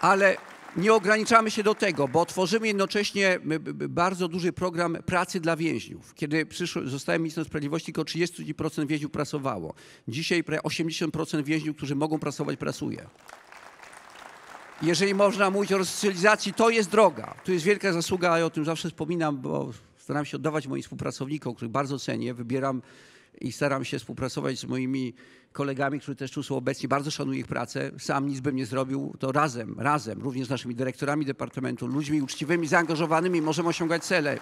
Ale nie ograniczamy się do tego, bo tworzymy jednocześnie bardzo duży program pracy dla więźniów. Kiedy przyszło, zostałem ministrem sprawiedliwości, około 30% więźniów pracowało. Dzisiaj prawie 80% więźniów, którzy mogą pracować, pracuje. Jeżeli można mówić o resocjalizacji, to jest droga. Tu jest wielka zasługa, ja o tym zawsze wspominam, bo staram się oddawać moim współpracownikom, których bardzo cenię. Wybieram i staram się współpracować z moimi kolegami, którzy też tu są obecni. Bardzo szanuję ich pracę. Sam nic bym nie zrobił. To razem, razem, również z naszymi dyrektorami departamentu, ludźmi uczciwymi, zaangażowanymi, możemy osiągać cele.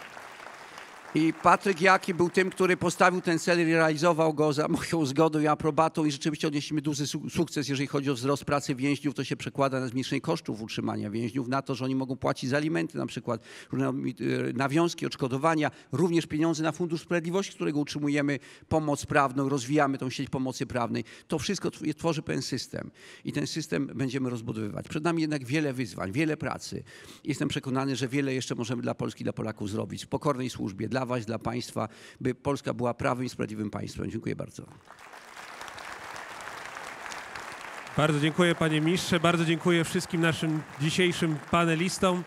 I Patryk Jaki był tym, który postawił ten cel i realizował go za moją zgodą i aprobatą i rzeczywiście odnieśliśmy duży su- sukces, jeżeli chodzi o wzrost pracy więźniów. To się przekłada na zmniejszenie kosztów utrzymania więźniów, na to, że oni mogą płacić za alimenty na przykład, y, nawiązki, odszkodowania, również pieniądze na Fundusz Sprawiedliwości, którego utrzymujemy pomoc prawną, rozwijamy tą sieć pomocy prawnej. To wszystko tw- tworzy pewien system i ten system będziemy rozbudowywać. Przed nami jednak wiele wyzwań, wiele pracy. Jestem przekonany, że wiele jeszcze możemy dla Polski, dla Polaków zrobić w pokornej służbie, dla Was, dla państwa, by Polska była prawym i sprawiedliwym państwem. Dziękuję bardzo. Bardzo dziękuję panie ministrze, bardzo dziękuję wszystkim naszym dzisiejszym panelistom.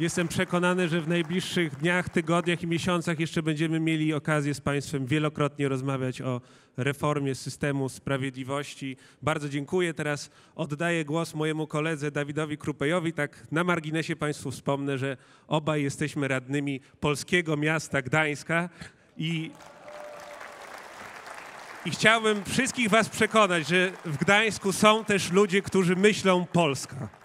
Jestem przekonany, że w najbliższych dniach, tygodniach i miesiącach jeszcze będziemy mieli okazję z państwem wielokrotnie rozmawiać o reformie systemu sprawiedliwości. Bardzo dziękuję. Teraz oddaję głos mojemu koledze Dawidowi Krupejowi. Tak na marginesie państwu wspomnę, że obaj jesteśmy radnymi polskiego miasta Gdańska i i chciałbym wszystkich Was przekonać, że w Gdańsku są też ludzie, którzy myślą Polska.